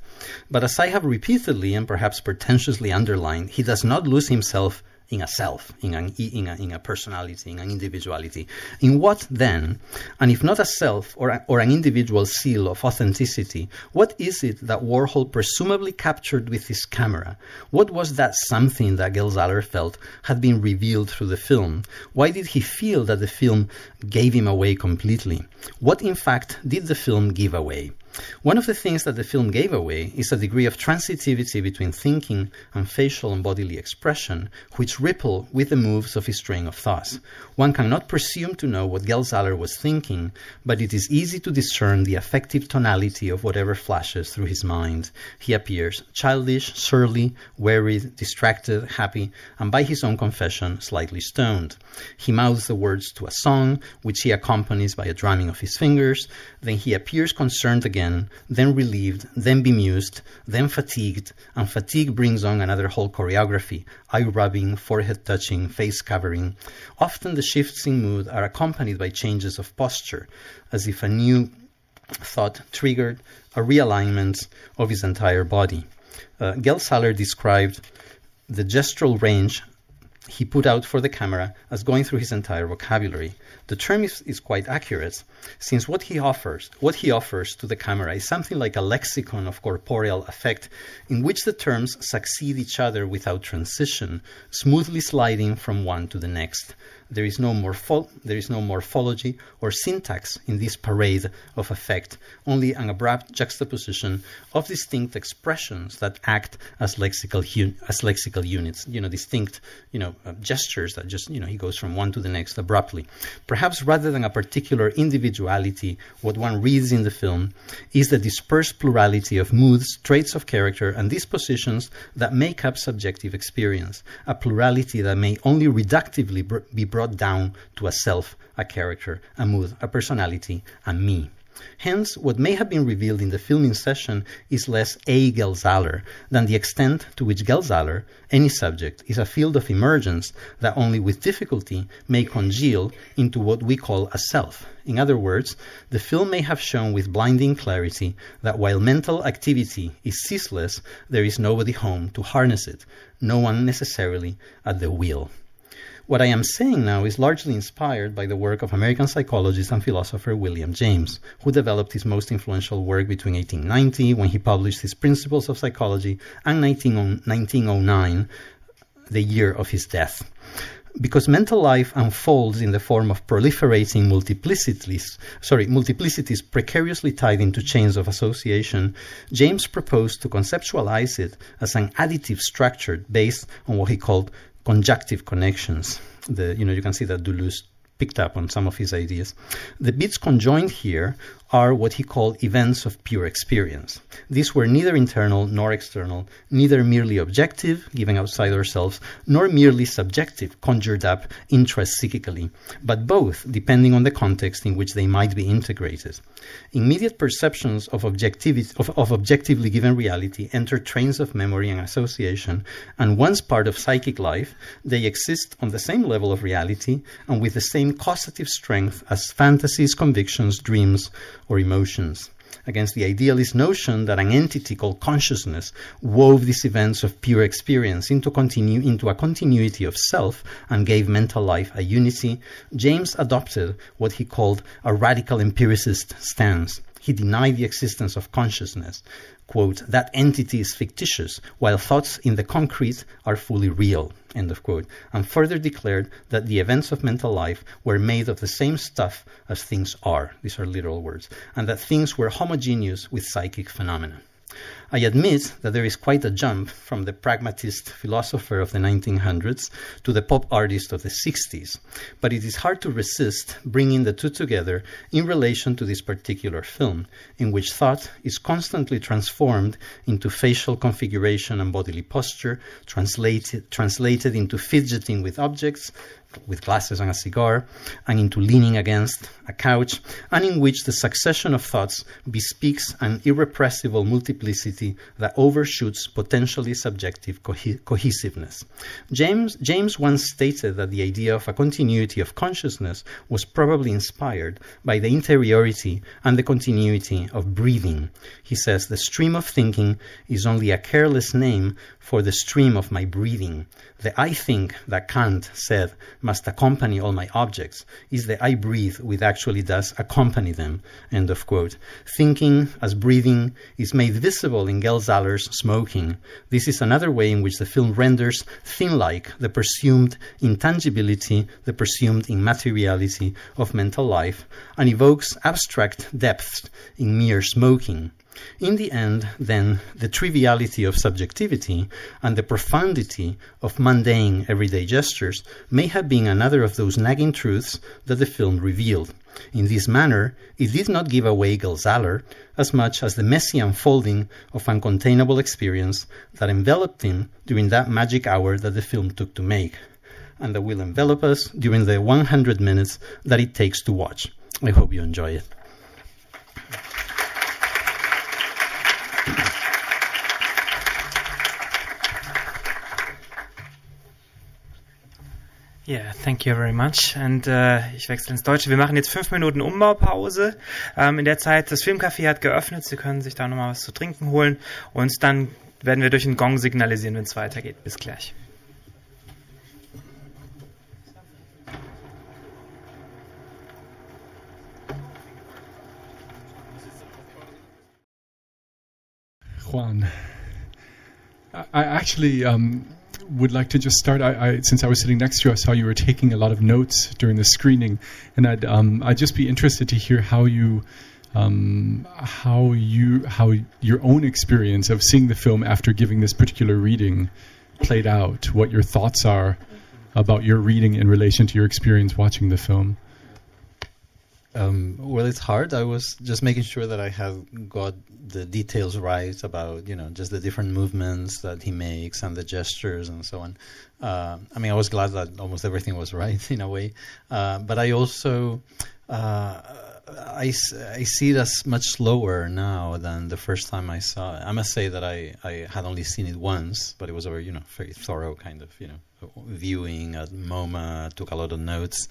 But as I have repeatedly and perhaps pretentiously underlined, he does not lose himself in a self, in, an, in, a, in a personality, in an individuality. In what then, and if not a self or, a, or an individual seal of authenticity, what is it that Warhol presumably captured with his camera? What was that something that Geldzahler felt had been revealed through the film? Why did he feel that the film gave him away completely? What, in fact, did the film give away? One of the things that the film gave away is a degree of transitivity between thinking and facial and bodily expression, which ripple with the moves of his train of thoughts. One cannot presume to know what Geldzahler was thinking, but it is easy to discern the affective tonality of whatever flashes through his mind. He appears childish, surly, wearied, distracted, happy, and by his own confession, slightly stoned. He mouths the words to a song, which he accompanies by a drumming of his fingers. Then he appears concerned again then relieved, then bemused, then fatigued, and fatigue brings on another whole choreography eye rubbing, forehead touching, face covering. Often the shifts in mood are accompanied by changes of posture, as if a new thought triggered a realignment of his entire body. Uh, Geldzahler described the gestural range he put out for the camera as going through his entire vocabulary. The term is, is, quite accurate, since what he offers, what he offers to the camera is something like a lexicon of corporeal affect, in which the terms succeed each other without transition, smoothly sliding from one to the next. There is no morpho- there is no morphology or syntax in this parade of effect, only an abrupt juxtaposition of distinct expressions that act as lexical as lexical units. You know, distinct you know uh, gestures that just you know he goes from one to the next abruptly. Perhaps rather than a particular individuality, what one reads in the film is the dispersed plurality of moods, traits of character, and dispositions that make up subjective experience. A plurality that may only reductively be brought down to a self, a character, a mood, a personality, a me. Hence, what may have been revealed in the filming session is less a Geldzahler than the extent to which Geldzahler, any subject, is a field of emergence that only with difficulty may congeal into what we call a self. In other words, the film may have shown with blinding clarity that while mental activity is ceaseless, there is nobody home to harness it, no one necessarily at the wheel. What I am saying now is largely inspired by the work of American psychologist and philosopher William James, who developed his most influential work between 1890, when he published his Principles of Psychology, and 1909, the year of his death. Because mental life unfolds in the form of proliferating multiplicities, sorry, multiplicities precariously tied into chains of association, James proposed to conceptualize it as an additive structure based on what he called conjunctive connections. The, you know, you can see that Deleuze picked up on some of his ideas. The bits conjoined here are what he called events of pure experience. These were neither internal nor external, neither merely objective, given outside ourselves, nor merely subjective, conjured up intrapsychically, but both, depending on the context in which they might be integrated. Immediate perceptions of, objectivity, of, of objectively given reality enter trains of memory and association, and once part of psychic life, they exist on the same level of reality and with the same causative strength as fantasies, convictions, dreams, or emotions, against the idealist notion that an entity called consciousness wove these events of pure experience into, continue, into a continuity of self and gave mental life a unity, James adopted what he called a radical empiricist stance. He denied the existence of consciousness. Quote, that entity is fictitious, while thoughts in the concrete are fully real, end of quote, and further declared that the events of mental life were made of the same stuff as things are, these are literal words, and that things were homogeneous with psychic phenomena. I admit that there is quite a jump from the pragmatist philosopher of the 1900s to the pop artist of the 60s, but it is hard to resist bringing the two together in relation to this particular film, in which thought is constantly transformed into facial configuration and bodily posture, translated, translated into fidgeting with objects, with glasses and a cigar, and into leaning against a couch, and in which the succession of thoughts bespeaks an irrepressible multiplicity that overshoots potentially subjective co- cohesiveness. James, James once stated that the idea of a continuity of consciousness was probably inspired by the interiority and the continuity of breathing. He says, The stream of thinking is only a careless name for the stream of my breathing. The I think that Kant said must accompany all my objects is the I breathe which actually does accompany them. End of quote. Thinking as breathing is made visible in Geldzahler's smoking. This is another way in which the film renders thin like the presumed intangibility, the presumed immateriality of mental life, and evokes abstract depths in mere smoking. In the end, then, the triviality of subjectivity and the profundity of mundane everyday gestures may have been another of those nagging truths that the film revealed. In this manner, it did not give away Geldzahler as much as the messy unfolding of uncontainable experience that enveloped him during that magic hour that the film took to make, and that will envelop us during the 100 minutes that it takes to watch. I hope you enjoy it. Yeah, thank you very much. Und äh, ich wechsle ins Deutsche. Wir machen jetzt fünf Minuten Umbaupause. Ähm, in der Zeit, das Filmcafé hat geöffnet. Sie können sich da nochmal was zu trinken holen. Und dann werden wir durch einen Gong signalisieren, wenn es weitergeht. Bis gleich. Juan, I actually um, would like to just start. I, I, since I was sitting next to you, I saw you were taking a lot of notes during the screening, and I'd um, I'd just be interested to hear how you. Um, how you how your own experience of seeing the film after giving this particular reading played out, what your thoughts are about your reading in relation to your experience watching the film. Um, well, it's hard. I was just making sure that I have got the details right about, you know, just the different movements that he makes and the gestures and so on. Uh, I mean, I was glad that almost everything was right in a way. Uh, but I also, uh, I, I see it as much slower now than the first time I saw it. I must say that I, I had only seen it once, but it was a very, you know, very thorough kind of, you know, viewing at MoMA, took a lot of notes.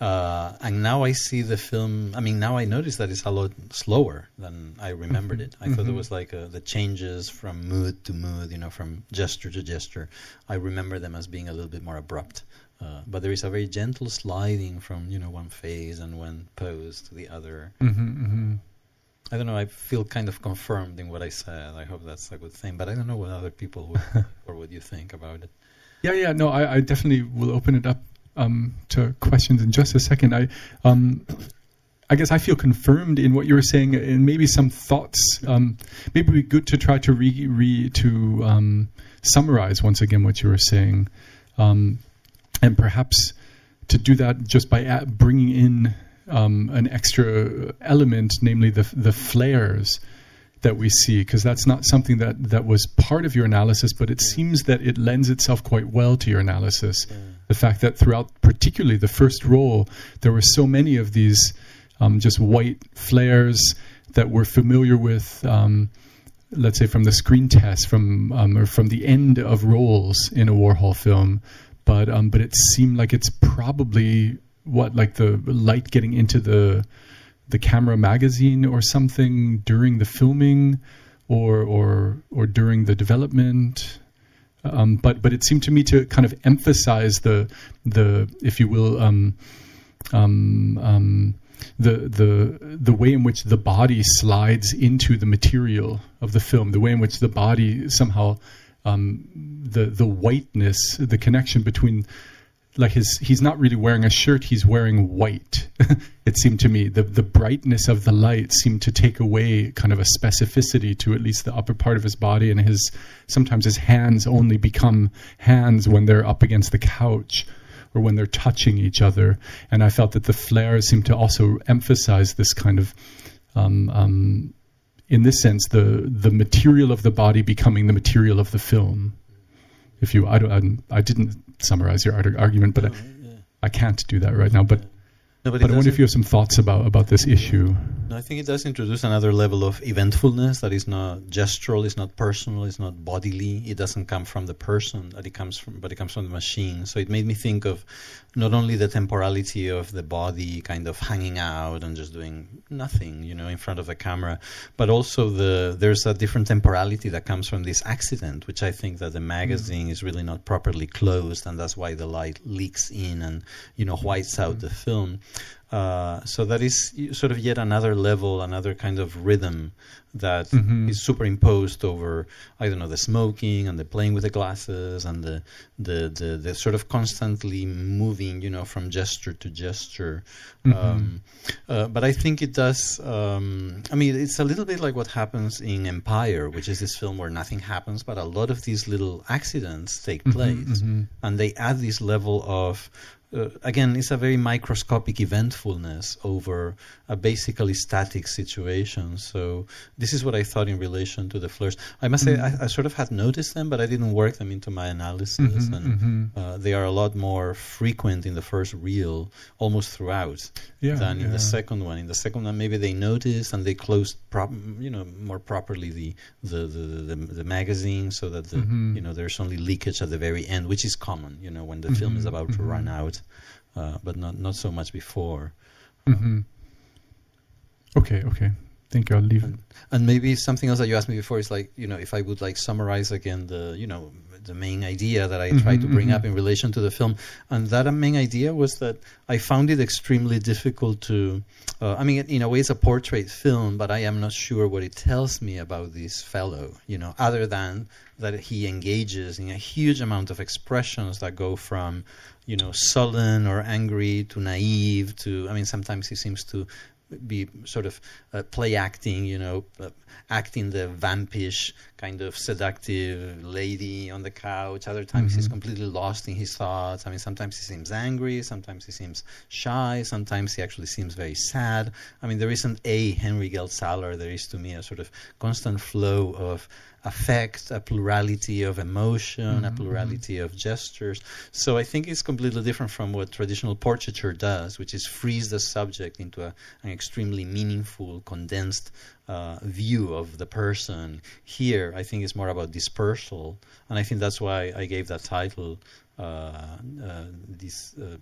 Uh, and now I see the film, I mean, now I notice that it's a lot slower than I remembered it. I mm-hmm. thought it was like a, the changes from mood to mood, you know, from gesture to gesture. I remember them as being a little bit more abrupt. Uh, but there is a very gentle sliding from you know one phase and one pose to the other. Mm-hmm, mm-hmm. I don't know. I feel kind of confirmed in what I said. I hope that's a good thing. But I don't know what other people would, or what you think about it. Yeah, yeah. No, I, I definitely will open it up um, to questions in just a second. I, um, I guess I feel confirmed in what you were saying, and maybe some thoughts. Um, maybe be good to try to re, re to um, summarize once again what you were saying. Um, and perhaps to do that just by bringing in um, an extra element, namely the the flares that we see, because that's not something that that was part of your analysis, but it seems that it lends itself quite well to your analysis. The fact that throughout, particularly the first roll, there were so many of these um, just white flares that we're familiar with. Um, let's say from the screen test, from um, or from the end of rolls in a Warhol film, but um, but it seemed like it's probably what like the light getting into the the camera magazine or something during the filming or or or during the development. Um, but but it seemed to me to kind of emphasize the the if you will um, um, um the the the way in which the body slides into the material of the film, the way in which the body somehow um, the the whiteness, the connection between like his he's not really wearing a shirt he's wearing white. It seemed to me. The the brightness of the light seemed to take away kind of a specificity to at least the upper part of his body and his sometimes his hands only become hands when they're up against the couch or when they're touching each other. And i felt that the flares seemed to also emphasize this kind of um, um, in this sense, the the material of the body becoming the material of the film. If you, I don't, I, I didn't summarize your argument, but. No, I can't do that right now, but No, but I wonder if you have some thoughts about about this issue. No, I think it does introduce another level of eventfulness that is not gestural, it's not personal, it's not bodily. It doesn't come from the person, that it comes from, but it comes from the machine. So it made me think of not only the temporality of the body kind of hanging out and just doing nothing, you know, in front of the camera, but also the there's a different temporality that comes from this accident, which I think that the hmm. magazine is really not properly closed, and that's why the light leaks in and you know whites out hmm. the film. Uh, so that is sort of yet another level, another kind of rhythm that is Mhm. superimposed over I don't know the smoking and the playing with the glasses and the the the, the sort of constantly moving, you know, from gesture to gesture. Mhm. Um, uh, but I think it does. Um, I mean, it's a little bit like what happens in Empire, which is this film where nothing happens, but a lot of these little accidents take Mhm, place mhm. and they add this level of uh, again it's a very microscopic eventfulness over a basically static situation so this is what i thought in relation to the flirts i must say I, I sort of had noticed them but i didn't work them into my analysis. Mhm, and mhm. uh, they are a lot more frequent in the first reel almost throughout Yeah, than in yeah. the second one. In the second one maybe they noticed and they closed prop- you know more properly the the, the, the, the magazine so that the Mhm. you know there's only leakage at the very end which is common you know when the film is Mhm, about to run out uh, but not not so much before Mhm. Okay, okay. Thank you. I'll leave it. and maybe something else that you asked me before is like you know if I would like summarize again the you know the main idea that I tried to Mhm, bring mhm. up in relation to the film, and that main idea was that I found it extremely difficult to. Uh, I mean, in a way, it's a portrait film, but I am not sure what it tells me about this fellow. You know, other than that he engages in a huge amount of expressions that go from, you know, sullen or angry to naive to. I mean, sometimes he seems to be sort of uh, play acting, you know, uh, acting the vampish kind of seductive lady on the couch. Other times he's Mhm. completely lost in his thoughts. I mean, sometimes he seems angry, sometimes he seems shy, sometimes he actually seems very sad. I mean, there isn't a Henry Geldzahler. There is to me a sort of constant flow of affect, a plurality of emotion, a Mhm, plurality of gestures. So I think it's completely different from what traditional portraiture does, which is freeze the subject into a, an extremely meaningful, condensed uh, view of the person. Here, I think it's more about dispersal, and I think that's why I gave that title. Uh, uh, this, uh,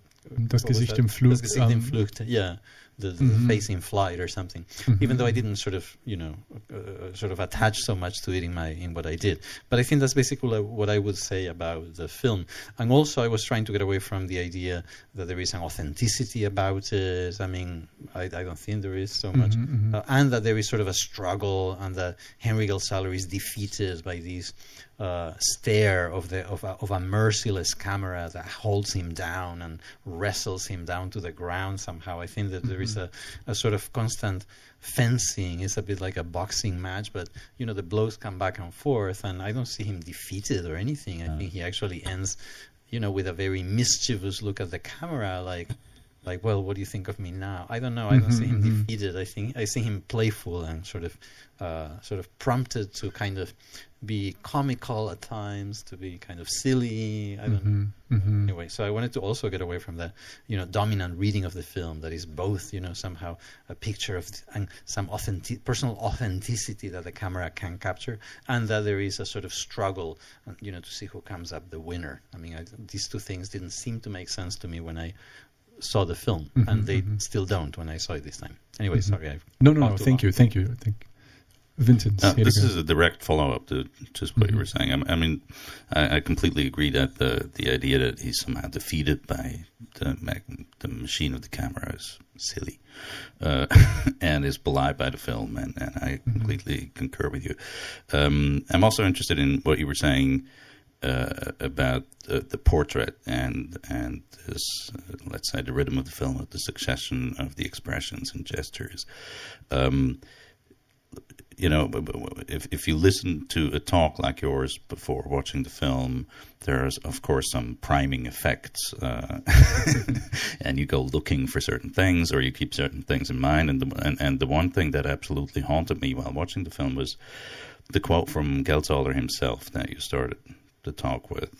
Das Gesicht im Flug, Das Gesicht im um, Flug. Yeah, the, the Mhm. face in flight or something. Mhm. Even though I didn't sort of, you know, uh, sort of attach so much to it in my in what I did, but I think that's basically what I would say about the film. And also, I was trying to get away from the idea that there is an authenticity about it. I mean, I, I don't think there is so much, Mhm, mhm. uh, and that there is sort of a struggle, and that Henry Geldzahler is defeated by this uh, stare of the of a, of a merciless camera that holds him down and wrestles him down to the ground somehow. I think that there is a, a sort of constant fencing. It's a bit like a boxing match, but you know the blows come back and forth, and I don't see him defeated or anything. I think he actually ends, you know, with a very mischievous look at the camera, like. Like, well, what do you think of me now? I don't know. I don't see him Mhm, mhm. defeated. I think I see him playful and sort of, uh, sort of prompted to kind of be comical at times, to be kind of silly. I don't know Mhm, mhm. anyway so i wanted to also get away from that you know dominant reading of the film that is both you know somehow a picture of th- and some authentic personal authenticity that the camera can capture and that there is a sort of struggle you know to see who comes up the winner i mean I, these two things didn't seem to make sense to me when i saw the film Mhm, and they mhm. still don't when i saw it this time anyway Mhm. sorry i No, no, no. Thank long. you, thank you. Thank Vincent. Uh, this is a direct follow-up to just what you Mhm. were saying. I, I mean, I, I completely agree that the the idea that he's somehow defeated by the mag- the machine of the camera is silly, uh, and is belied by the film, and, and I completely concur with you. Um, I'm also interested in what you were saying uh, about the, the portrait and and this, uh, let's say, the rhythm of the film, of the succession of the expressions and gestures. Um, you know, if if you listen to a talk like yours before watching the film, there's of course some priming effects, uh, and you go looking for certain things, or you keep certain things in mind. And the and, and the one thing that absolutely haunted me while watching the film was the quote from Geldzahler himself that you started the talk with.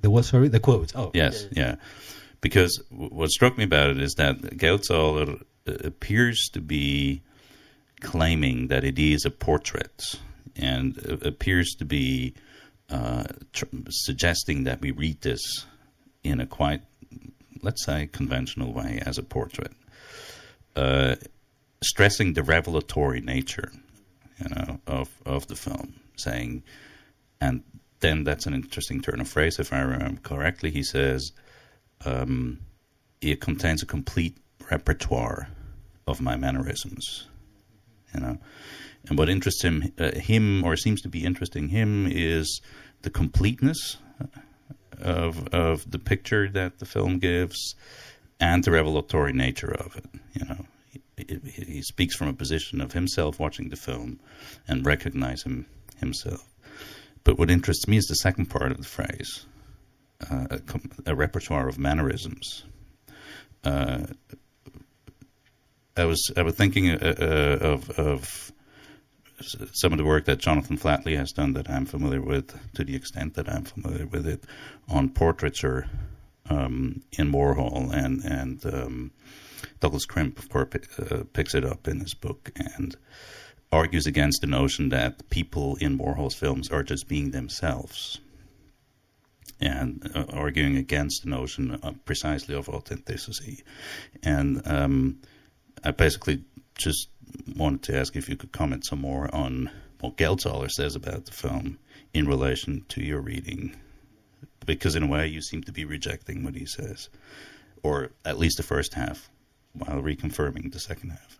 the what sorry the quote oh Yes, yeah. because what struck me about it is that Geldzahler uh, appears to be claiming that it is a portrait and appears to be uh, tr- suggesting that we read this in a quite, let's say, conventional way as a portrait, uh, stressing the revelatory nature, you know, of of the film, saying, and then that's an interesting turn of phrase, if I remember correctly. He says, um, it contains a complete repertoire of my mannerisms, you know. And what interests him, uh, him or seems to be interesting him, is the completeness of of the picture that the film gives, and the revelatory nature of it. You know, he, he, speaks from a position of himself watching the film and recognizing himself. But what interests me is the second part of the phrase, uh, a, a repertoire of mannerisms. Uh, I was I was thinking uh, uh, of of some of the work that Jonathan Flatley has done that I'm familiar with, to the extent that I'm familiar with it, on portraiture um, in Warhol, and and um, Douglas Crimp, of course, uh, picks it up in his book and argues against the notion that people in Warhol's films are just being themselves, and uh, arguing against the notion uh, precisely of authenticity, and um, I basically just wanted to ask if you could comment some more on what Geldzahler says about the film in relation to your reading, because in a way you seem to be rejecting what he says, or at least the first half, while reconfirming the second half.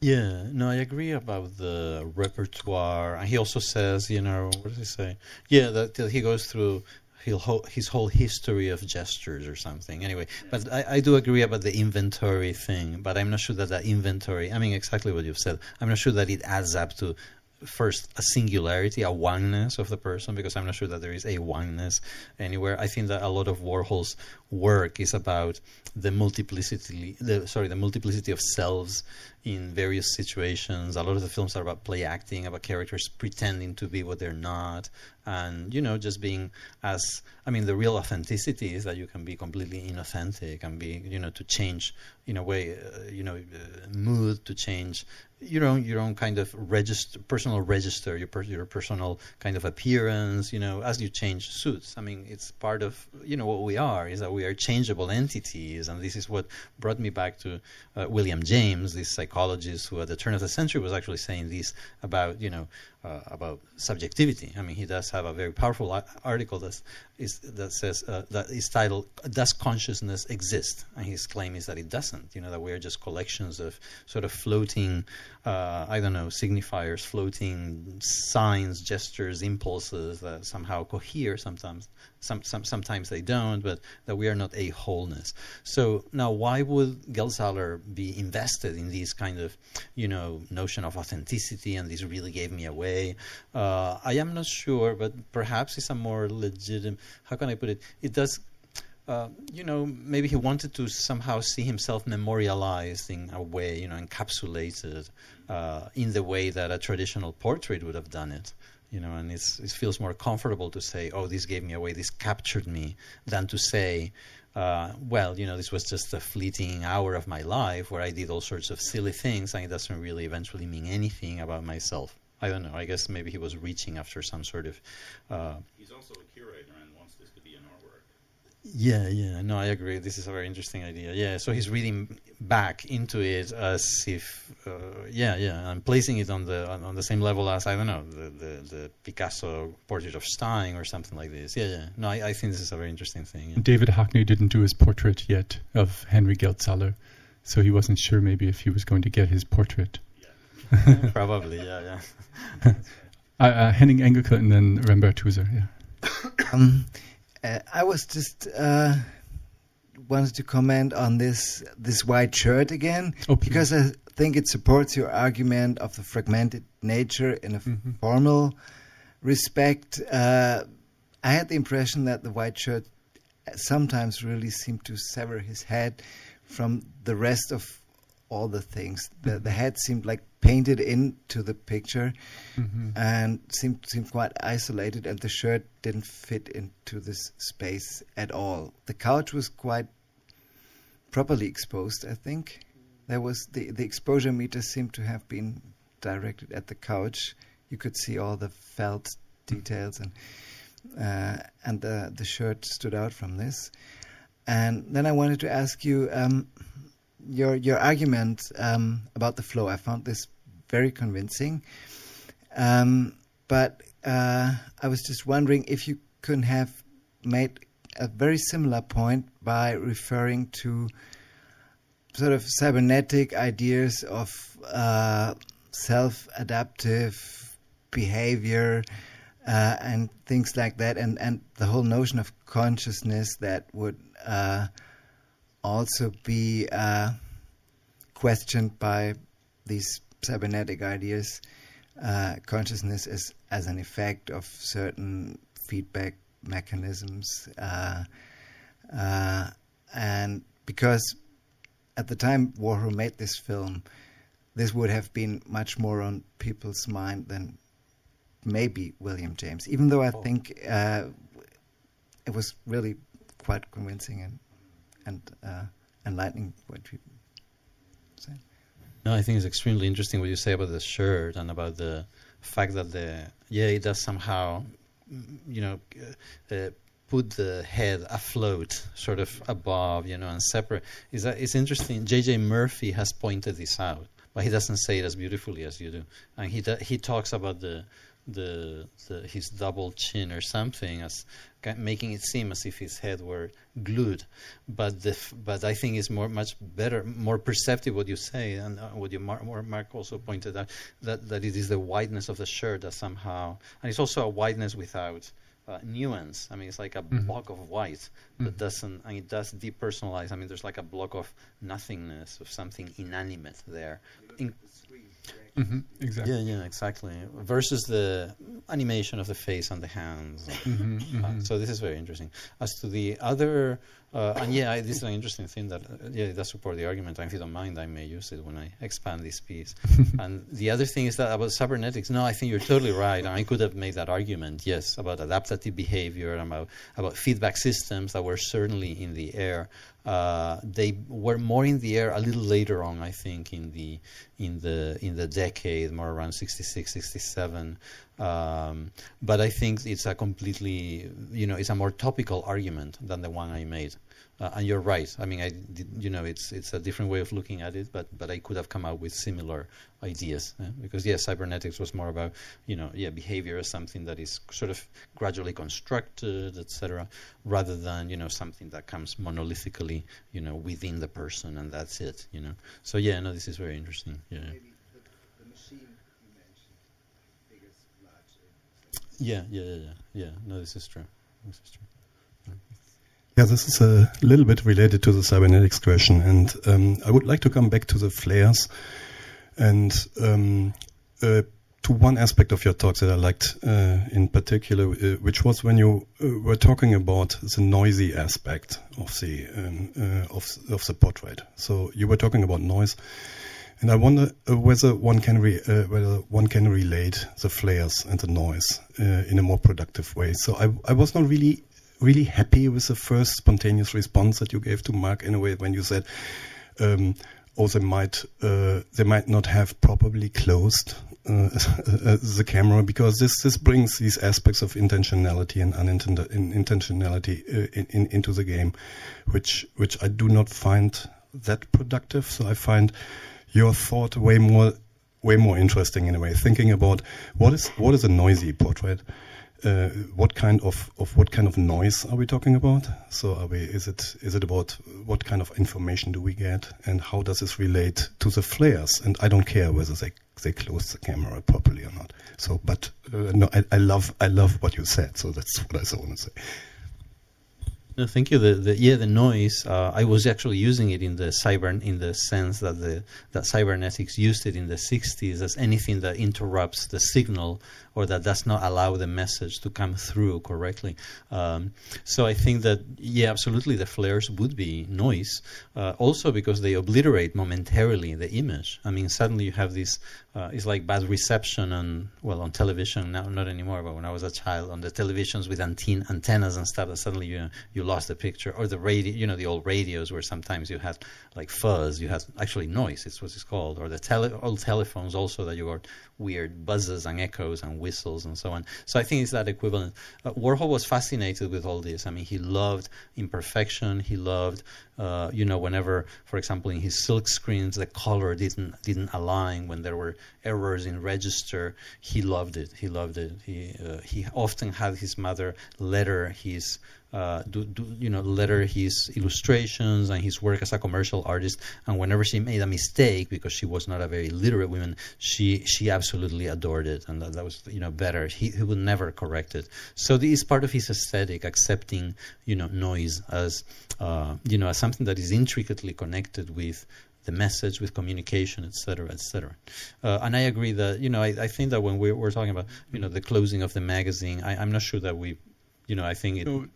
Yeah, no, I agree about the repertoire. And he also says, you know, what does he say? Yeah, that he goes through his whole history of gestures or something. Anyway, but I, I do agree about the inventory thing. But I'm not sure that that inventory. I mean, exactly what you've said. I'm not sure that it adds up to first a singularity, a oneness of the person, because I'm not sure that there is a oneness anywhere. I think that a lot of Warhol's work is about the multiplicity, the sorry, the multiplicity of selves in various situations. A lot of the films are about play acting, about characters pretending to be what they're not, and you know, just being as. I mean, the real authenticity is that you can be completely inauthentic and be, you know, to change in a way, uh, you know, uh, mood to change your own your own kind of register, personal register, your per, your personal kind of appearance. You know, as you change suits. I mean, it's part of you know what we are is that we are changeable entities, and this is what brought me back to uh, William James, this psychologist who at the turn of the century was actually saying this about you know uh, about subjectivity. I mean, he does have a very powerful article that is that says uh, that is titled "Does Consciousness Exist?" and his claim is that it doesn't. You know, that we are just collections of sort of floating, uh, I don't know, signifiers, floating signs, gestures, impulses that somehow cohere. Sometimes, some, some sometimes they don't, but that we are not a wholeness. So now, why would Geldzahler be invested in this kind of, you know, notion of authenticity and this really gave me away? Uh, I am not sure, but perhaps it's a more legitimate. How can I put it? It does. Uh, you know, maybe he wanted to somehow see himself memorialized in a way, you know, encapsulated uh, in the way that a traditional portrait would have done it. You know, and it feels more comfortable to say, "Oh, this gave me away. This captured me," than to say, uh, well, you know, this was just a fleeting hour of my life where I did all sorts of silly things, and it doesn't really eventually mean anything about myself. I don't know. I guess maybe he was reaching after some sort of. Uh, He's also a curator and wants this to be an artwork. Yeah, yeah. No, I agree. This is a very interesting idea. Yeah, so he's reading back into it as if, uh, yeah, yeah, and placing it on the on, on the same level as I don't know the, the the Picasso portrait of Stein or something like this. Yeah, yeah. No, I, I think this is a very interesting thing. yeah. David Hockney didn't do his portrait yet of Henry Geldzahler, so he wasn't sure maybe if he was going to get his portrait. Probably, yeah, yeah. Uh, uh, Henning Engelke and then Rembert Hüser, yeah. Um, uh, I was just uh, wanted to comment on this this white shirt again Oh, because I think it supports your argument of the fragmented nature in a Mhm. formal respect. Uh, I had the impression that the white shirt sometimes really seemed to sever his head from the rest of all the things. The, the head seemed like painted into the picture Mhm. and seemed seemed quite isolated, and the shirt didn't fit into this space at all. The couch was quite properly exposed. I think there was the the exposure meter seemed to have been directed at the couch. You could see all the felt details and uh, and the the shirt stood out from this. And then I wanted to ask you um, your your argument um, about the flow. I found this very convincing, um, but uh, I was just wondering if you could have made a very similar point by referring to sort of cybernetic ideas of uh, self-adaptive behavior uh, and things like that, and, and the whole notion of consciousness that would uh, also be uh, questioned by these cybernetic ideas. Uh, consciousness as as an effect of certain feedback mechanisms, uh, uh, and because at the time Warhol made this film, this would have been much more on people's mind than maybe William James. Even though I oh. think uh, it was really quite convincing and and uh, enlightening what you. No, I think it's extremely interesting what you say about the shirt and about the fact that the yeah it does somehow you know uh, put the head afloat, sort of above, you know, and separate. Is that it's interesting. J.J. Murphy has pointed this out, but he doesn't say it as beautifully as you do. And he he talks about the the, the his double chin or something as making it seem as if his head were glued. But the but I think it's more much better, more perceptive what you say, and uh, what you Marc, Marc also pointed out that that it is the whiteness of the shirt that somehow, and it's also a whiteness without. Uh, nuance. I mean, it's like a mm-hmm. block of white mm-hmm. that doesn't, and it does depersonalize. I mean, there's like a block of nothingness, of something inanimate there. In, Mm-hmm, exactly. Yeah, yeah, exactly. Versus the animation of the face and the hands. Mm-hmm, mm-hmm. Uh, so this is very interesting. As to the other uh, and yeah, I, this is an interesting thing that uh, yeah, it does support the argument. And if you don't mind, I may use it when I expand this piece. and the other thing is that about cybernetics. No, I think you're totally right. And I could have made that argument, yes, about adaptive behavior and about about feedback systems that were certainly in the air. Uh, they were more in the air a little later on, I think, in the in the in the decade, more around 66, 67. Um, but I think it's a completely, you know, it's a more topical argument than the one I made. Uh, and you're right. I mean, I you know, it's it's a different way of looking at it, but but I could have come out with similar ideas uh, because yes, cybernetics was more about you know yeah behavior as something that is sort of gradually constructed, etc., rather than you know something that comes monolithically you know within the person and that's it. You know. So yeah, no, this is very interesting. Yeah. Yeah, yeah, yeah, yeah. No, this is true. This is true. Yeah, this is a little bit related to the cybernetics question, and um, I would like to come back to the flares and um, uh, to one aspect of your talk that I liked uh, in particular, uh, which was when you uh, were talking about the noisy aspect of the um, uh, of of the portrait. So you were talking about noise, and I wonder uh, whether one can re, whether one can relate the flares and the noise in a more productive way. So I I was not really really happy with the first spontaneous response that you gave to Mark in a way when you said, um, "Oh, they might uh, they might not have properly closed uh, the camera because this this brings these aspects of intentionality and unintended intentionality uh, in, in, into the game, which which I do not find that productive. So I find your thought way more way more interesting in a way. Thinking about what is what is a noisy portrait uh, what kind of, of what kind of noise are we talking about? So are we is it is it about what kind of information do we get and how does this relate to the flares? And I don't care whether they they close the camera properly or not. So, but uh, no, I, I love I love what you said. So that's what I want to say. No, thank you. The, the, yeah, the noise. Uh, I was actually using it in the cyber, in the sense that the that cybernetics used it in the '60s as anything that interrupts the signal or that does not allow the message to come through correctly. Um, so I think that yeah, absolutely, the flares would be noise. Uh, also because they obliterate momentarily the image. I mean, suddenly you have this. Uh, it's like bad reception on well on television now, not anymore, but when I was a child on the televisions with anten- antennas and stuff. That suddenly you you lost the picture, or the radio, you know, the old radios where sometimes you had like fuzz, you had actually noise. It's what it's called, or the tele- old telephones also that you got weird buzzes and echoes and whistles and so on. So I think it's that equivalent. Uh, Warhol was fascinated with all this. I mean, he loved imperfection. He loved, uh, you know, whenever, for example, in his silk screens, the color didn't didn't align when there were errors in register. He loved it. He loved it. He uh, he often had his mother letter his uh, do, do, you know letter his illustrations and his work as a commercial artist and whenever she made a mistake because she was not a very literate woman she she absolutely adored it and that, that was you know better he, he would never correct it so this is part of his aesthetic accepting you know noise as uh, you know as something that is intricately connected with the message with communication, et etc., etc. Uh, and I agree that you know I, I think that when we're, we're, talking about you know the closing of the magazine, I, am not sure that we, you know, I think it, no.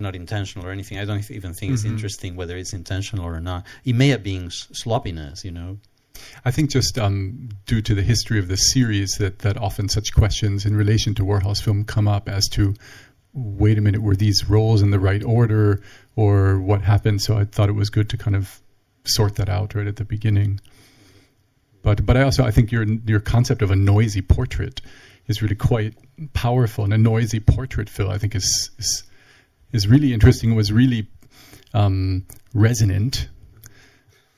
Not intentional or anything. I don't even think mm-hmm. it's interesting whether it's intentional or not. It may have been sloppiness, you know. I think just um, due to the history of the series that that often such questions in relation to Warhol's film come up as to wait a minute were these roles in the right order or what happened so I thought it was good to kind of sort that out right at the beginning. But but I also I think your your concept of a noisy portrait is really quite powerful, and a noisy portrait, Phil, I think is is, is really interesting. It was really um, resonant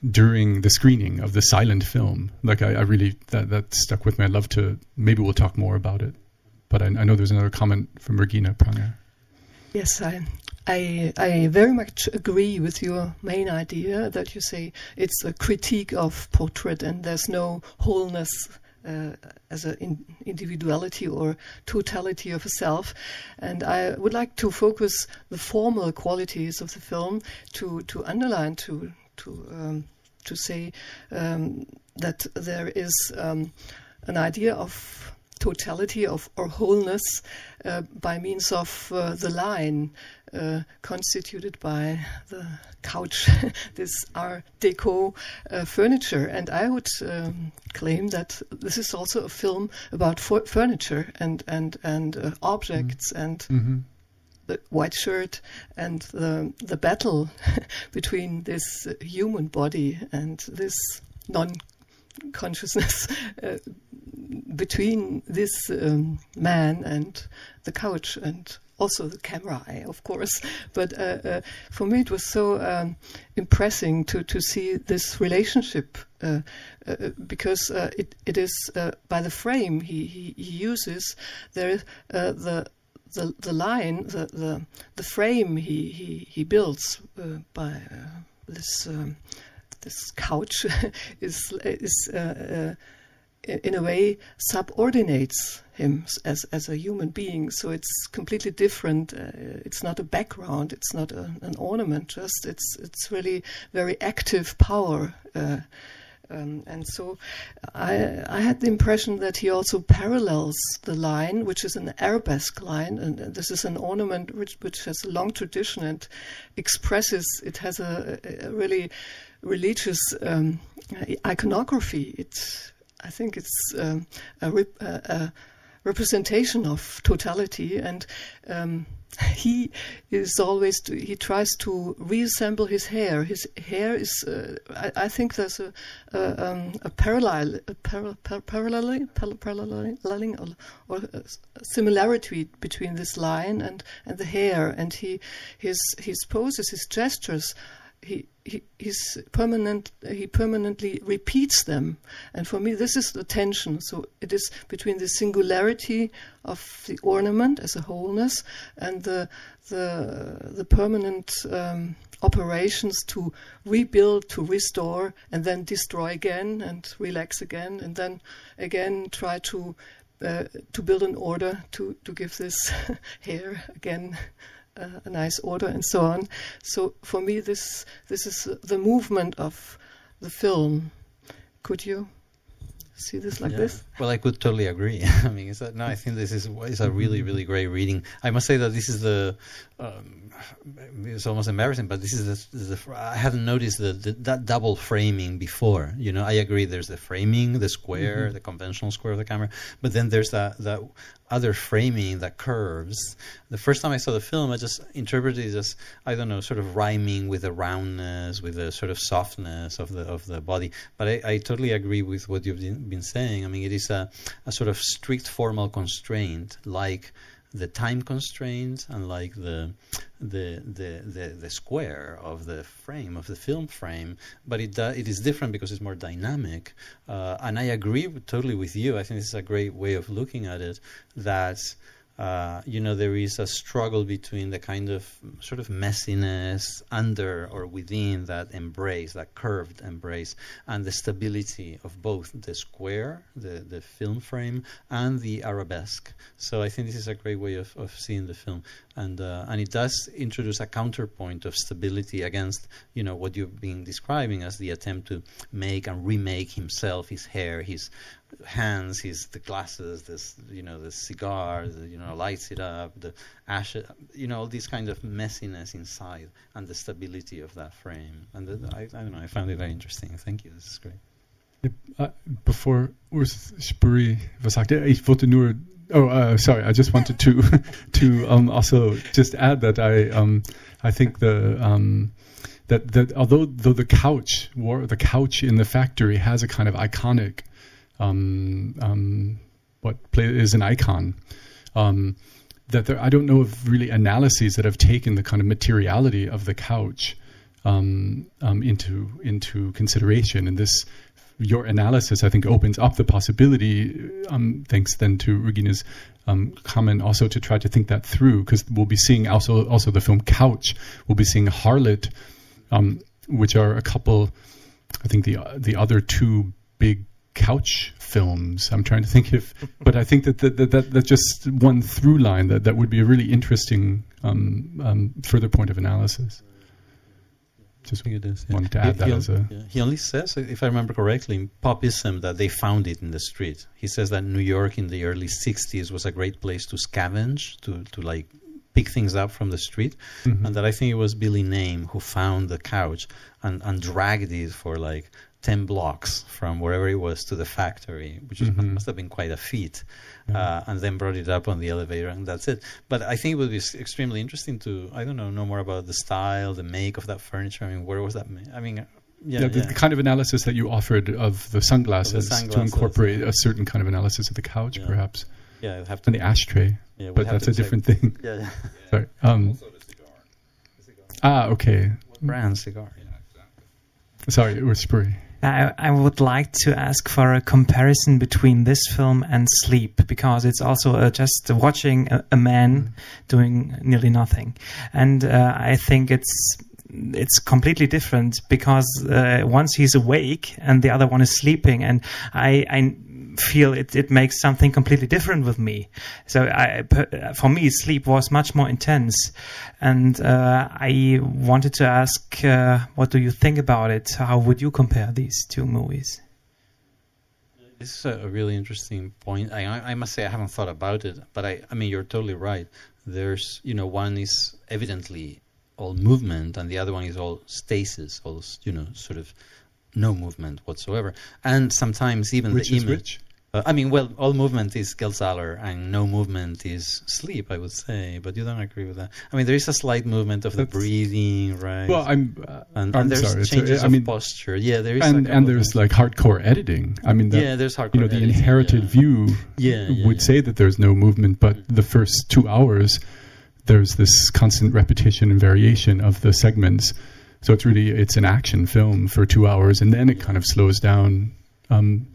during the screening of the silent film. Like I, I, really that that stuck with me. I'd love to. Maybe we'll talk more about it. But I, I know there's another comment from Regine Prange. Yes, I I, I very much agree with your main idea that you say it's a critique of portrait and there's no wholeness uh, as an in individuality or totality of a self. And I would like to focus the formal qualities of the film to, to underline, to, to, um, to say um, that there is um, an idea of totality of or wholeness uh, by means of uh, the line uh, constituted by the couch, this Art Deco uh, furniture. And I would um, claim that this is also a film about furniture and and and uh, objects mm. and. Mm-hmm. The white shirt and the the battle between this human body and this non consciousness uh, between this um, man and the couch and also the camera eye, of course. But uh, uh, for me, it was so um, impressing to, to see this relationship uh, uh because uh, it, it is uh, by the frame he, he, he uses there the the the line the the, the frame he he, he builds by this um, this couch is is in a way subordinates him as as a human being. So it's completely different. Uh, it's not a background. It's not a, an ornament. Just it's it's really very active power. Uh, um, and so I, I, had the impression that he also parallels the line, which is an arabesque line, and this is an ornament which, which has a long tradition and expresses, it has a, a really religious um, iconography. It I think it's um, a, rep- a, representation of totality, and um, he is always to, he tries to reassemble his hair. His hair is uh, I, I, think there's a a, um, a parallel a par- par- paralleling or, or similarity between this line and and the hair, and he his his poses, his gestures he, he he's permanent he permanently repeats them. And for me this is the tension. So it is between the singularity of the ornament as a wholeness and the the the permanent um, operations to rebuild to restore and then destroy again and relax again and then again try to uh, to build an order to to give this hair again uh, a nice order and so on. So for me, this this is the movement of the film. Could you? see this like Yeah. this. Well, I could totally agree. I mean, it's a, no, I think this is is a really, really great reading. I must say that this is the. Um, it's almost embarrassing, but this is the. This is the I hadn't noticed the, the that double framing before. You know, I agree. There's the framing, the square, the conventional square of the camera, but then there's that that other framing that curves. The first time I saw the film, I just interpreted it as I don't know, sort of rhyming with the roundness, with the sort of softness of the of the body. But I, I totally agree with what you've been saying. I mean, it is a, a sort of strict formal constraint, like the time constraint and like the the the the, the square of the frame of the film frame. But it do, it is different because it's more dynamic. Uh, and I agree totally with you. I think this is a great way of looking at it that uh, you know there is a struggle between the kind of sort of messiness under or within that embrace that curved embrace and the stability of both the square the the film frame and the arabesque. So I think this is a great way of, of seeing the film. And uh, and it does introduce a counterpoint of stability against you know what you've been describing as the attempt to make and remake himself his hair his hands his the glasses this you know the cigar the, you know lights it up the ashes you know all this kind of messiness inside and the stability of that frame and the, I, I don't know I found it very interesting thank you this is great Uh, bevor Urs Spörri was sagte, ich wollte nur. Oh, uh, sorry. I just wanted to to um, also just add that I um, I think the um, that that although though the couch war the couch in the factory has a kind of iconic um, um, what play is an icon. Um, that there, I don't know of really analyses that have taken the kind of materiality of the couch um, um, into into consideration. And this, your analysis, I think, opens up the possibility. Um, thanks then to Regina's comment, also to try to think that through, because we'll be seeing also also the film Couch. We'll be seeing Harlot, which are a couple. I think the the other two big couch films. I'm trying to think if, but I think that that, that, that that's just one through line that, that would be a really interesting um, um, further point of analysis. Just I think it is. wanted to add he, that he, as a- yeah. he only says, if I remember correctly, in Popism that they found it in the street. He says that New York in the early '60s was a great place to scavenge, to to like pick things up from the street, Mhm. and that I think it was Billy Name who found the couch and and dragged it for like. 10 blocks from wherever it was to the factory, which was, Mhm. must have been quite a feat, Yeah. uh, and then brought it up on the elevator, and that's it. But I think it would be extremely interesting to, I don't know, know more about the style, the make of that furniture. I mean, where was that made? I mean, uh, yeah, yeah, the, yeah. the kind of analysis that you offered of the sunglasses, to sunglasses, incorporate yeah. a certain kind of analysis of the couch, Yeah. perhaps, yeah, I'd have to. and the ashtray. yeah, we'd But have that's to a check. different thing. Yeah, yeah. Sorry. Um, ah, okay. Brand cigar. Sorry, it was I, I would like to ask for a comparison between this film and Sleep because it's also uh, just watching a, a man doing nearly nothing, and uh, I think it's it's completely different because uh, once he's awake and the other one is sleeping, and I. I feel it, it makes something completely different with me so I, for me sleep was much more intense and uh, I wanted to ask, uh, what do you think about it? How would you compare these two movies? This is a, really interesting point. I, I I must say I haven't thought about it, but I, I mean you're totally right. There's you know one is evidently all movement, and the other one is all stasis, all you know sort of no movement whatsoever. And sometimes even Which the image. which? Uh, I mean, well, all movement is Geldzahler, and no movement is sleep. I would say, but you don't agree with that. I mean, there is a slight movement of the breathing, right? Well, I'm. Uh, and, I'm and there's sorry. changes I of posture. Yeah, there is. and and there's like hardcore editing. I mean, the, yeah, there's hardcore. you know, the editing, inherited yeah. view Yeah, yeah, would say that there's no movement, but the first two hours, there's this constant repetition and variation of the segments. So it's really it's an action film for two hours, and then it kind of slows down, um,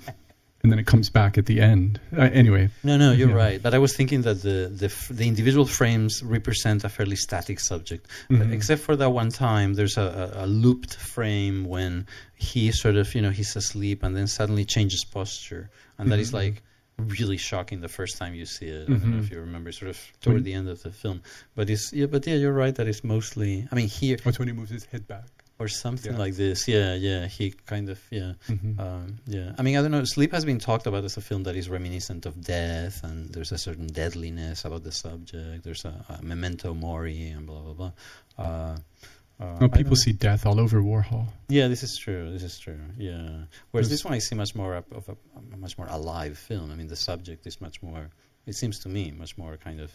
and then it comes back at the end. Uh, anyway, No, no, you're Yeah. right. But I was thinking that the the, f- the individual frames represent a fairly static subject, But Mhm. except for that one time. There's a, a, looped frame when he sort of, you know, he's asleep and then suddenly changes posture, and that is Mhm. like really shocking the first time you see it. I don't know Mhm. if you remember, sort of toward the end of the film. But it's yeah, but yeah, you're right. That it's mostly. I mean, here. what's when he moves his head back? or something Yeah. like this. Yeah, yeah. He kind of yeah, Mhm. um, yeah. I mean, I don't know. Sleep has been talked about as a film that is reminiscent of death, and there's a certain deadliness about the subject. There's a, a memento mori and blah blah blah. Uh, uh, Well, people see death all over Warhol. Yeah, this is true. This is true. Yeah. Whereas this one, I see much more of of a, a much more alive film. I mean, the subject is much more. It seems to me much more kind of,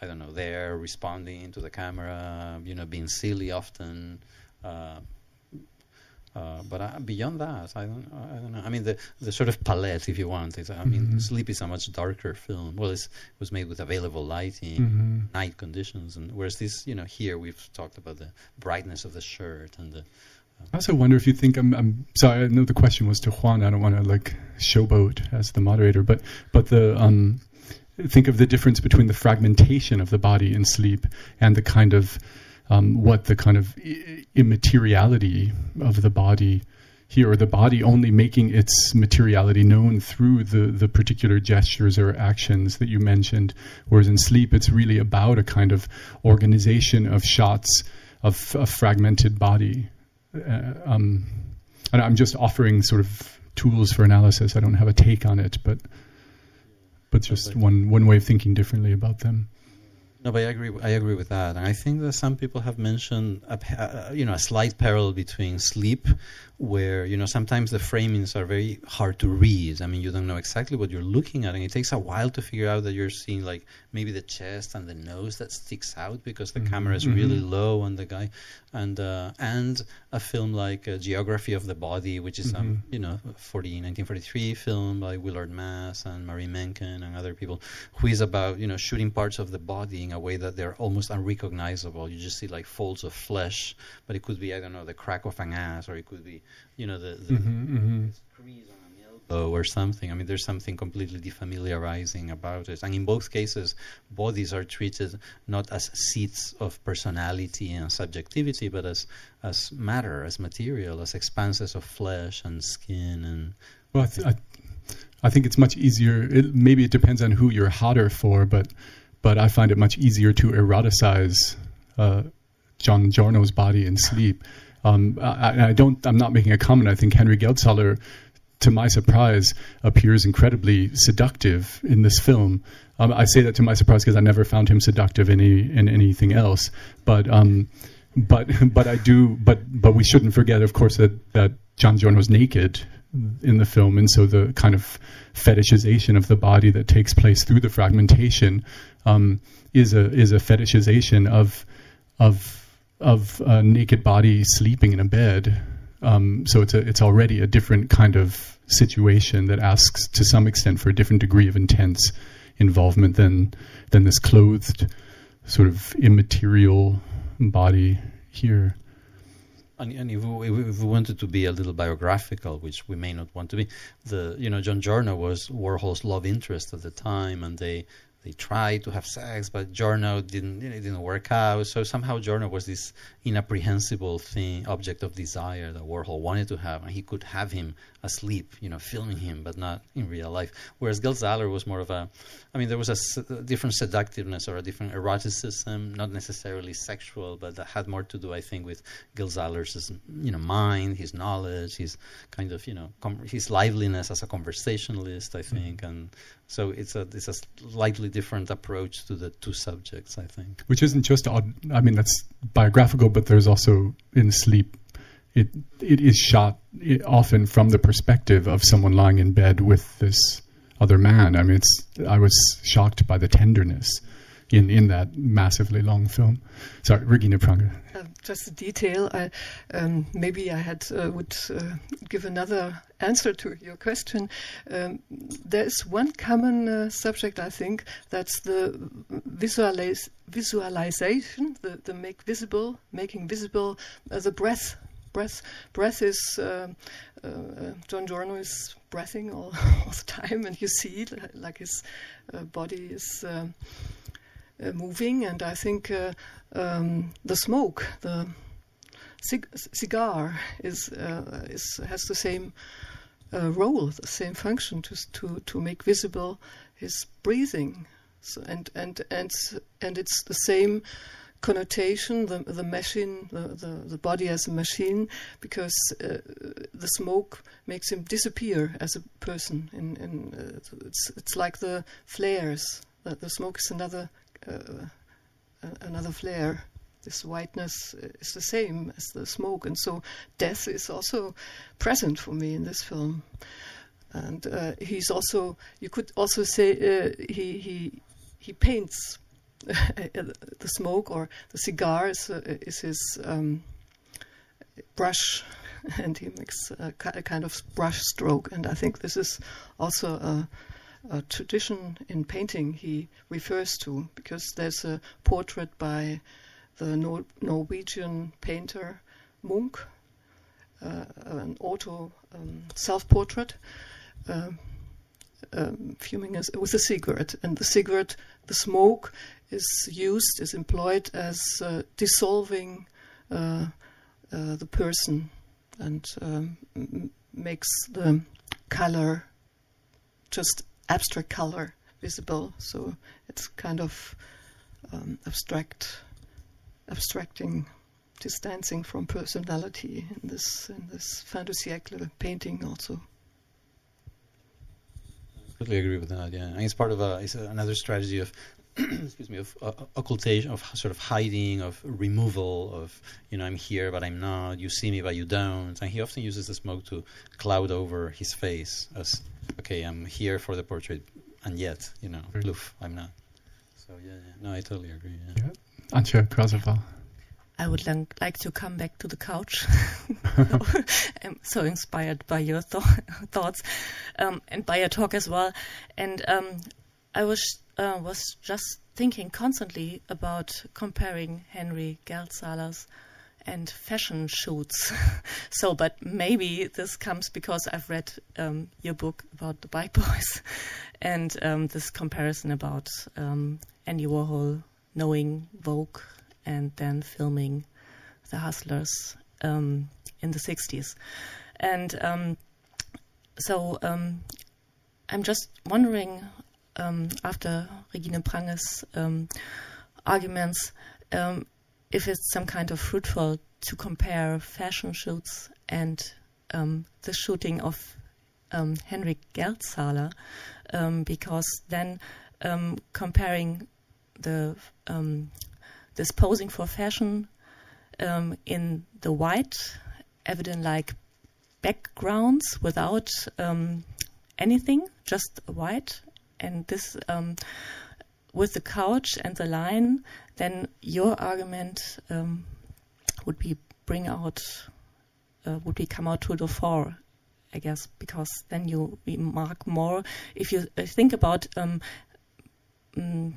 I don't know, there responding to the camera. You know, being silly often. Uh, uh, but uh, beyond that, I don't, I don't know. I mean, the the sort of palette, if you want, is. I mean, Mhm. Sleep is a much darker film. Well, it's, it was made with available lighting Mhm. night conditions and whereas this you know here we've talked about the brightness of the shirt and the I also wonder if you think I'm, I'm sorry. I know the question was to Juan. I don't want to like showboat as the moderator, but but the um, think of the difference between the fragmentation of the body in sleep and the kind of um, what the kind of immateriality of the body here, or the body only making its materiality known through the the particular gestures or actions that you mentioned. Whereas in sleep, it's really about a kind of organization of shots of a fragmented body uh, um, and I'm just offering sort of tools for analysis. I don't have a take on it, but but just one one way of thinking differently about them. No but i agree i agree with that and i think that some people have mentioned a, uh, you know a slight parallel between sleep where you know sometimes the framings are very hard to read i mean you don't know exactly what you're looking at and it takes a while to figure out that you're seeing like maybe the chest and the nose that sticks out because the Mhm. camera is Mhm. really low on the guy and uh, and a film like uh, geography of the body which is um Mhm. you know 40 1943 film by willard maas and marie menken and other people who is about you know shooting parts of the body in a way that they're almost unrecognizable you just see like folds of flesh but it could be i don't know the crack of an ass or it could be you know the, the Mm-hmm, crease on an elbow or something. I mean, there's something completely defamiliarizing about it. And in both cases, bodies are treated not as seats of personality and subjectivity, but as as matter, as material, as expanses of flesh and skin and. Well, I, th- I, I think it's much easier. It, maybe it depends on who you're hotter for, but but I find it much easier to eroticize uh, John Giorno's body in sleep. Um, I, I don't. I'm not making a comment. I think Henry Geldzahler, to my surprise, appears incredibly seductive in this film. Um, I say that to my surprise because I never found him seductive in, any, in anything else. But um, but but I do. But but we shouldn't forget, of course, that that John Giorno's naked in the film, and so the kind of fetishization of the body that takes place through the fragmentation um, is a is a fetishization of of of a naked body sleeping in a bed. Um, so it's a it's already a different kind of situation that asks to some extent for a different degree of intense involvement than than this clothed sort of immaterial body here. And, and if, we, if we wanted to be a little biographical, which we may not want to be, the you know John Giorno was Warhol's love interest at the time, and they they tried to have sex, but Giorno didn't it didn't work out. So somehow Giorno was this inapprehensible thing, object of desire that Warhol wanted to have, and he could have him asleep, you know, filming him, but not in real life. Whereas Geldzahler was more of a, I mean, there was a different seductiveness or a different eroticism, not necessarily sexual, but that had more to do, I think, with Geldzahler's, you know, mind, his knowledge, his kind of, you know, his liveliness as a conversationalist, I think, and so it's a it's a slightly different approach to the two subjects, I think. which isn't just odd. I mean, that's biographical, but there's also in sleep. It it is shot often from the perspective of someone lying in bed with this other man. I mean, it's I was shocked by the tenderness in in that massively long film. Sorry, Regine Prange. Uh, just a detail. I, um, maybe I had uh, would uh, give another answer to your question. Um, there is one common uh, subject, I think, that's the visualize, visualization, the, the make visible, making visible uh, the breath. Breath, breath is uh, uh, John Giorno is breathing all, all the time, and you see it, like his uh, body is. Uh, moving, and I think uh, um, the smoke, the cig- cigar, is, uh, is has the same role, the same function to to to make visible his breathing, so, and and and and it's the same connotation, the the machine, the, the, the body as a machine, because uh, the smoke makes him disappear as a person. In, in uh, it's it's like the flares. The, smoke is another another flare. This whiteness is the same as the smoke, and so death is also present for me in this film. And uh, he's also, you could also say, uh, he he he paints the smoke or the cigar is, uh, is his um, brush, and he makes a, a, kind of brush stroke. And I think this is also a, a, tradition in painting he refers to, because there's a portrait by the Nor- Norwegian painter Munch, uh, an auto um, self-portrait. Uh, um, fuming as, with a cigarette, and the cigarette, the smoke is used, is employed as uh, dissolving uh, uh, the person and um, makes the color, just abstract color, visible. So it's kind of um, abstract, abstracting, distancing from personality in this in this siècle painting also I completely agree with that. Yeah, and it's part of a it's another strategy of excuse me of uh, occultation, of sort of hiding, of removal, of you know I'm here but I'm not. You see me but you don't. And he often uses the smoke to cloud over his face as okay I'm here for the portrait, and yet you know poof I'm not. So yeah, yeah. no I totally agree. Yeah. yeah. Antje Krause-Wahl. I would like to come back to the couch. I'm so inspired by your th- thoughts um, and by your talk as well. And um, I was uh, was just thinking constantly about comparing Henry Geldzahler's and fashion shoots. so, but maybe this comes because I've read um, your book about the bike boys and um, this comparison about um, Andy Warhol knowing Vogue and then filming the hustlers um, in the 60s. And um, so um, I'm just wondering, after Regine Prange's um, arguments, um, if it's some kind of fruitful to compare fashion shoots and the shooting of Henrik Geldzahler, because then comparing the this posing for fashion um, in the white, evident like backgrounds without um, anything, just white, and this um, with the couch and the line, then your argument um, would be bring out, uh, would be come out to the fore, I guess, because then you remark more. If you uh, think about um, mm,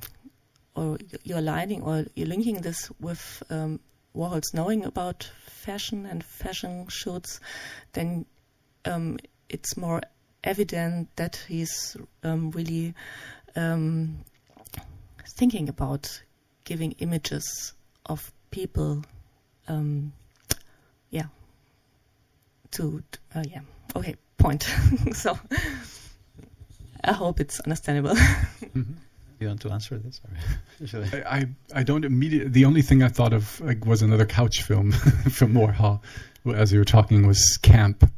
or you're aligning or you're linking this with um, Warhol's knowing about fashion and fashion shoots, then um, it's more evident that he's um, really um, thinking about giving images of people. Um, yeah. To uh, yeah. Okay. Point. so I hope it's understandable. mm-hmm you want to answer this? I, I, I don't immediately. The only thing I thought of like, was another couch film from Warhol, as you were talking, was Camp,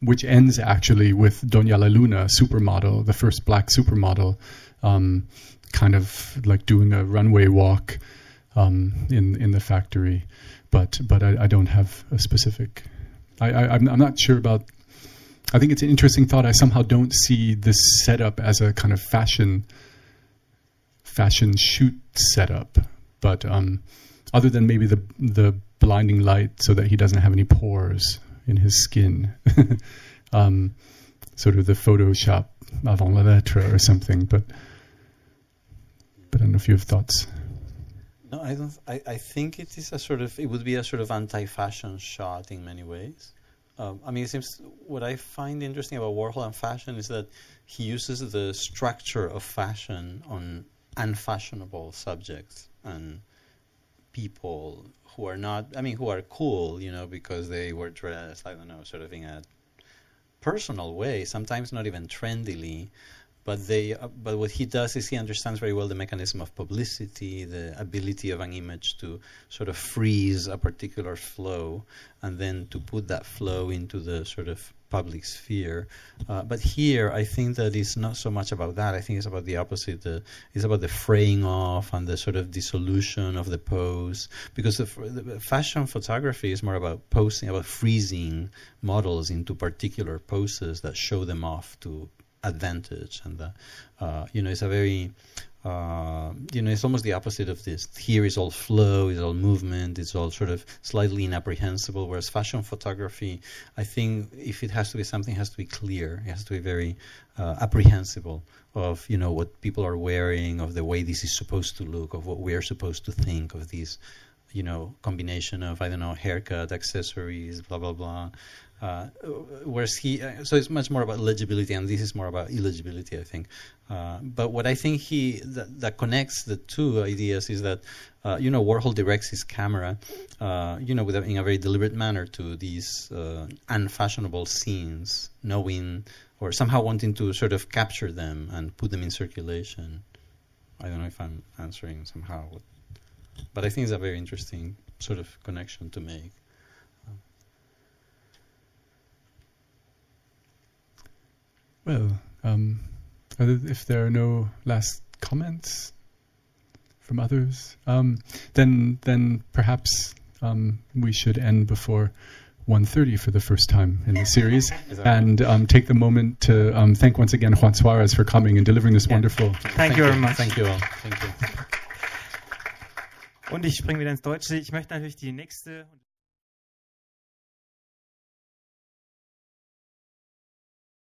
which ends actually with Donyale Luna, supermodel, the first black supermodel, um, kind of like doing a runway walk um, in in the factory. But but I, I don't have a specific. I, I I'm, I'm not sure about I think it's an interesting thought. I somehow don't see this setup as a kind of fashion fashion shoot setup. But um, other than maybe the the blinding light, so that he doesn't have any pores in his skin, um, sort of the Photoshop avant la lettre or something. But but I don't know if you have thoughts. No, I don't. I, I think it is a sort of. It would be a sort of anti-fashion shot in many ways. Um, I mean, it seems what I find interesting about Warhol and fashion is that he uses the structure of fashion on unfashionable subjects and people who are not, I mean, who are cool, you know, because they were dressed, I don't know, sort of in a personal way, sometimes not even trendily, but they uh, but what he does is he understands very well the mechanism of publicity, the ability of an image to sort of freeze a particular flow, and then to put that flow into the sort of public sphere. Uh, but here, I think that it's not so much about that. I think it's about the opposite. The, it's about the fraying off and the sort of dissolution of the pose. Because the, the fashion photography is more about posing, about freezing models into particular poses that show them off to advantage. And the, uh, you know, it's a very uh, you know, it's almost the opposite of this. Here is all flow, is all movement, it's all sort of slightly inapprehensible. Whereas fashion photography, I think if it has to be something, has to be clear. It has to be very uh, apprehensible of you know what people are wearing, of the way this is supposed to look, of what we are supposed to think of these, you know, combination of I don't know haircut, accessories, blah blah blah. Uh, whereas he, uh, so it's much more about legibility, and this is more about illegibility, I think. Uh, but what I think he that, that, connects the two ideas is that uh, you know Warhol directs his camera, uh, you know, a, in a very deliberate manner to these uh, unfashionable scenes, knowing or somehow wanting to sort of capture them and put them in circulation. I don't know if I'm answering somehow, but I think it's a very interesting sort of connection to make. Well, um, if there are no last comments from others, um, then then perhaps um, we should end before 1.30 for the first time in the series and um, take the moment to um, thank once again Juan Suarez for coming and delivering this yeah. wonderful. Thank, thank you very much. Thank you all. Thank you. Und ich springe wieder ins Deutsche. Ich möchte natürlich die nächste.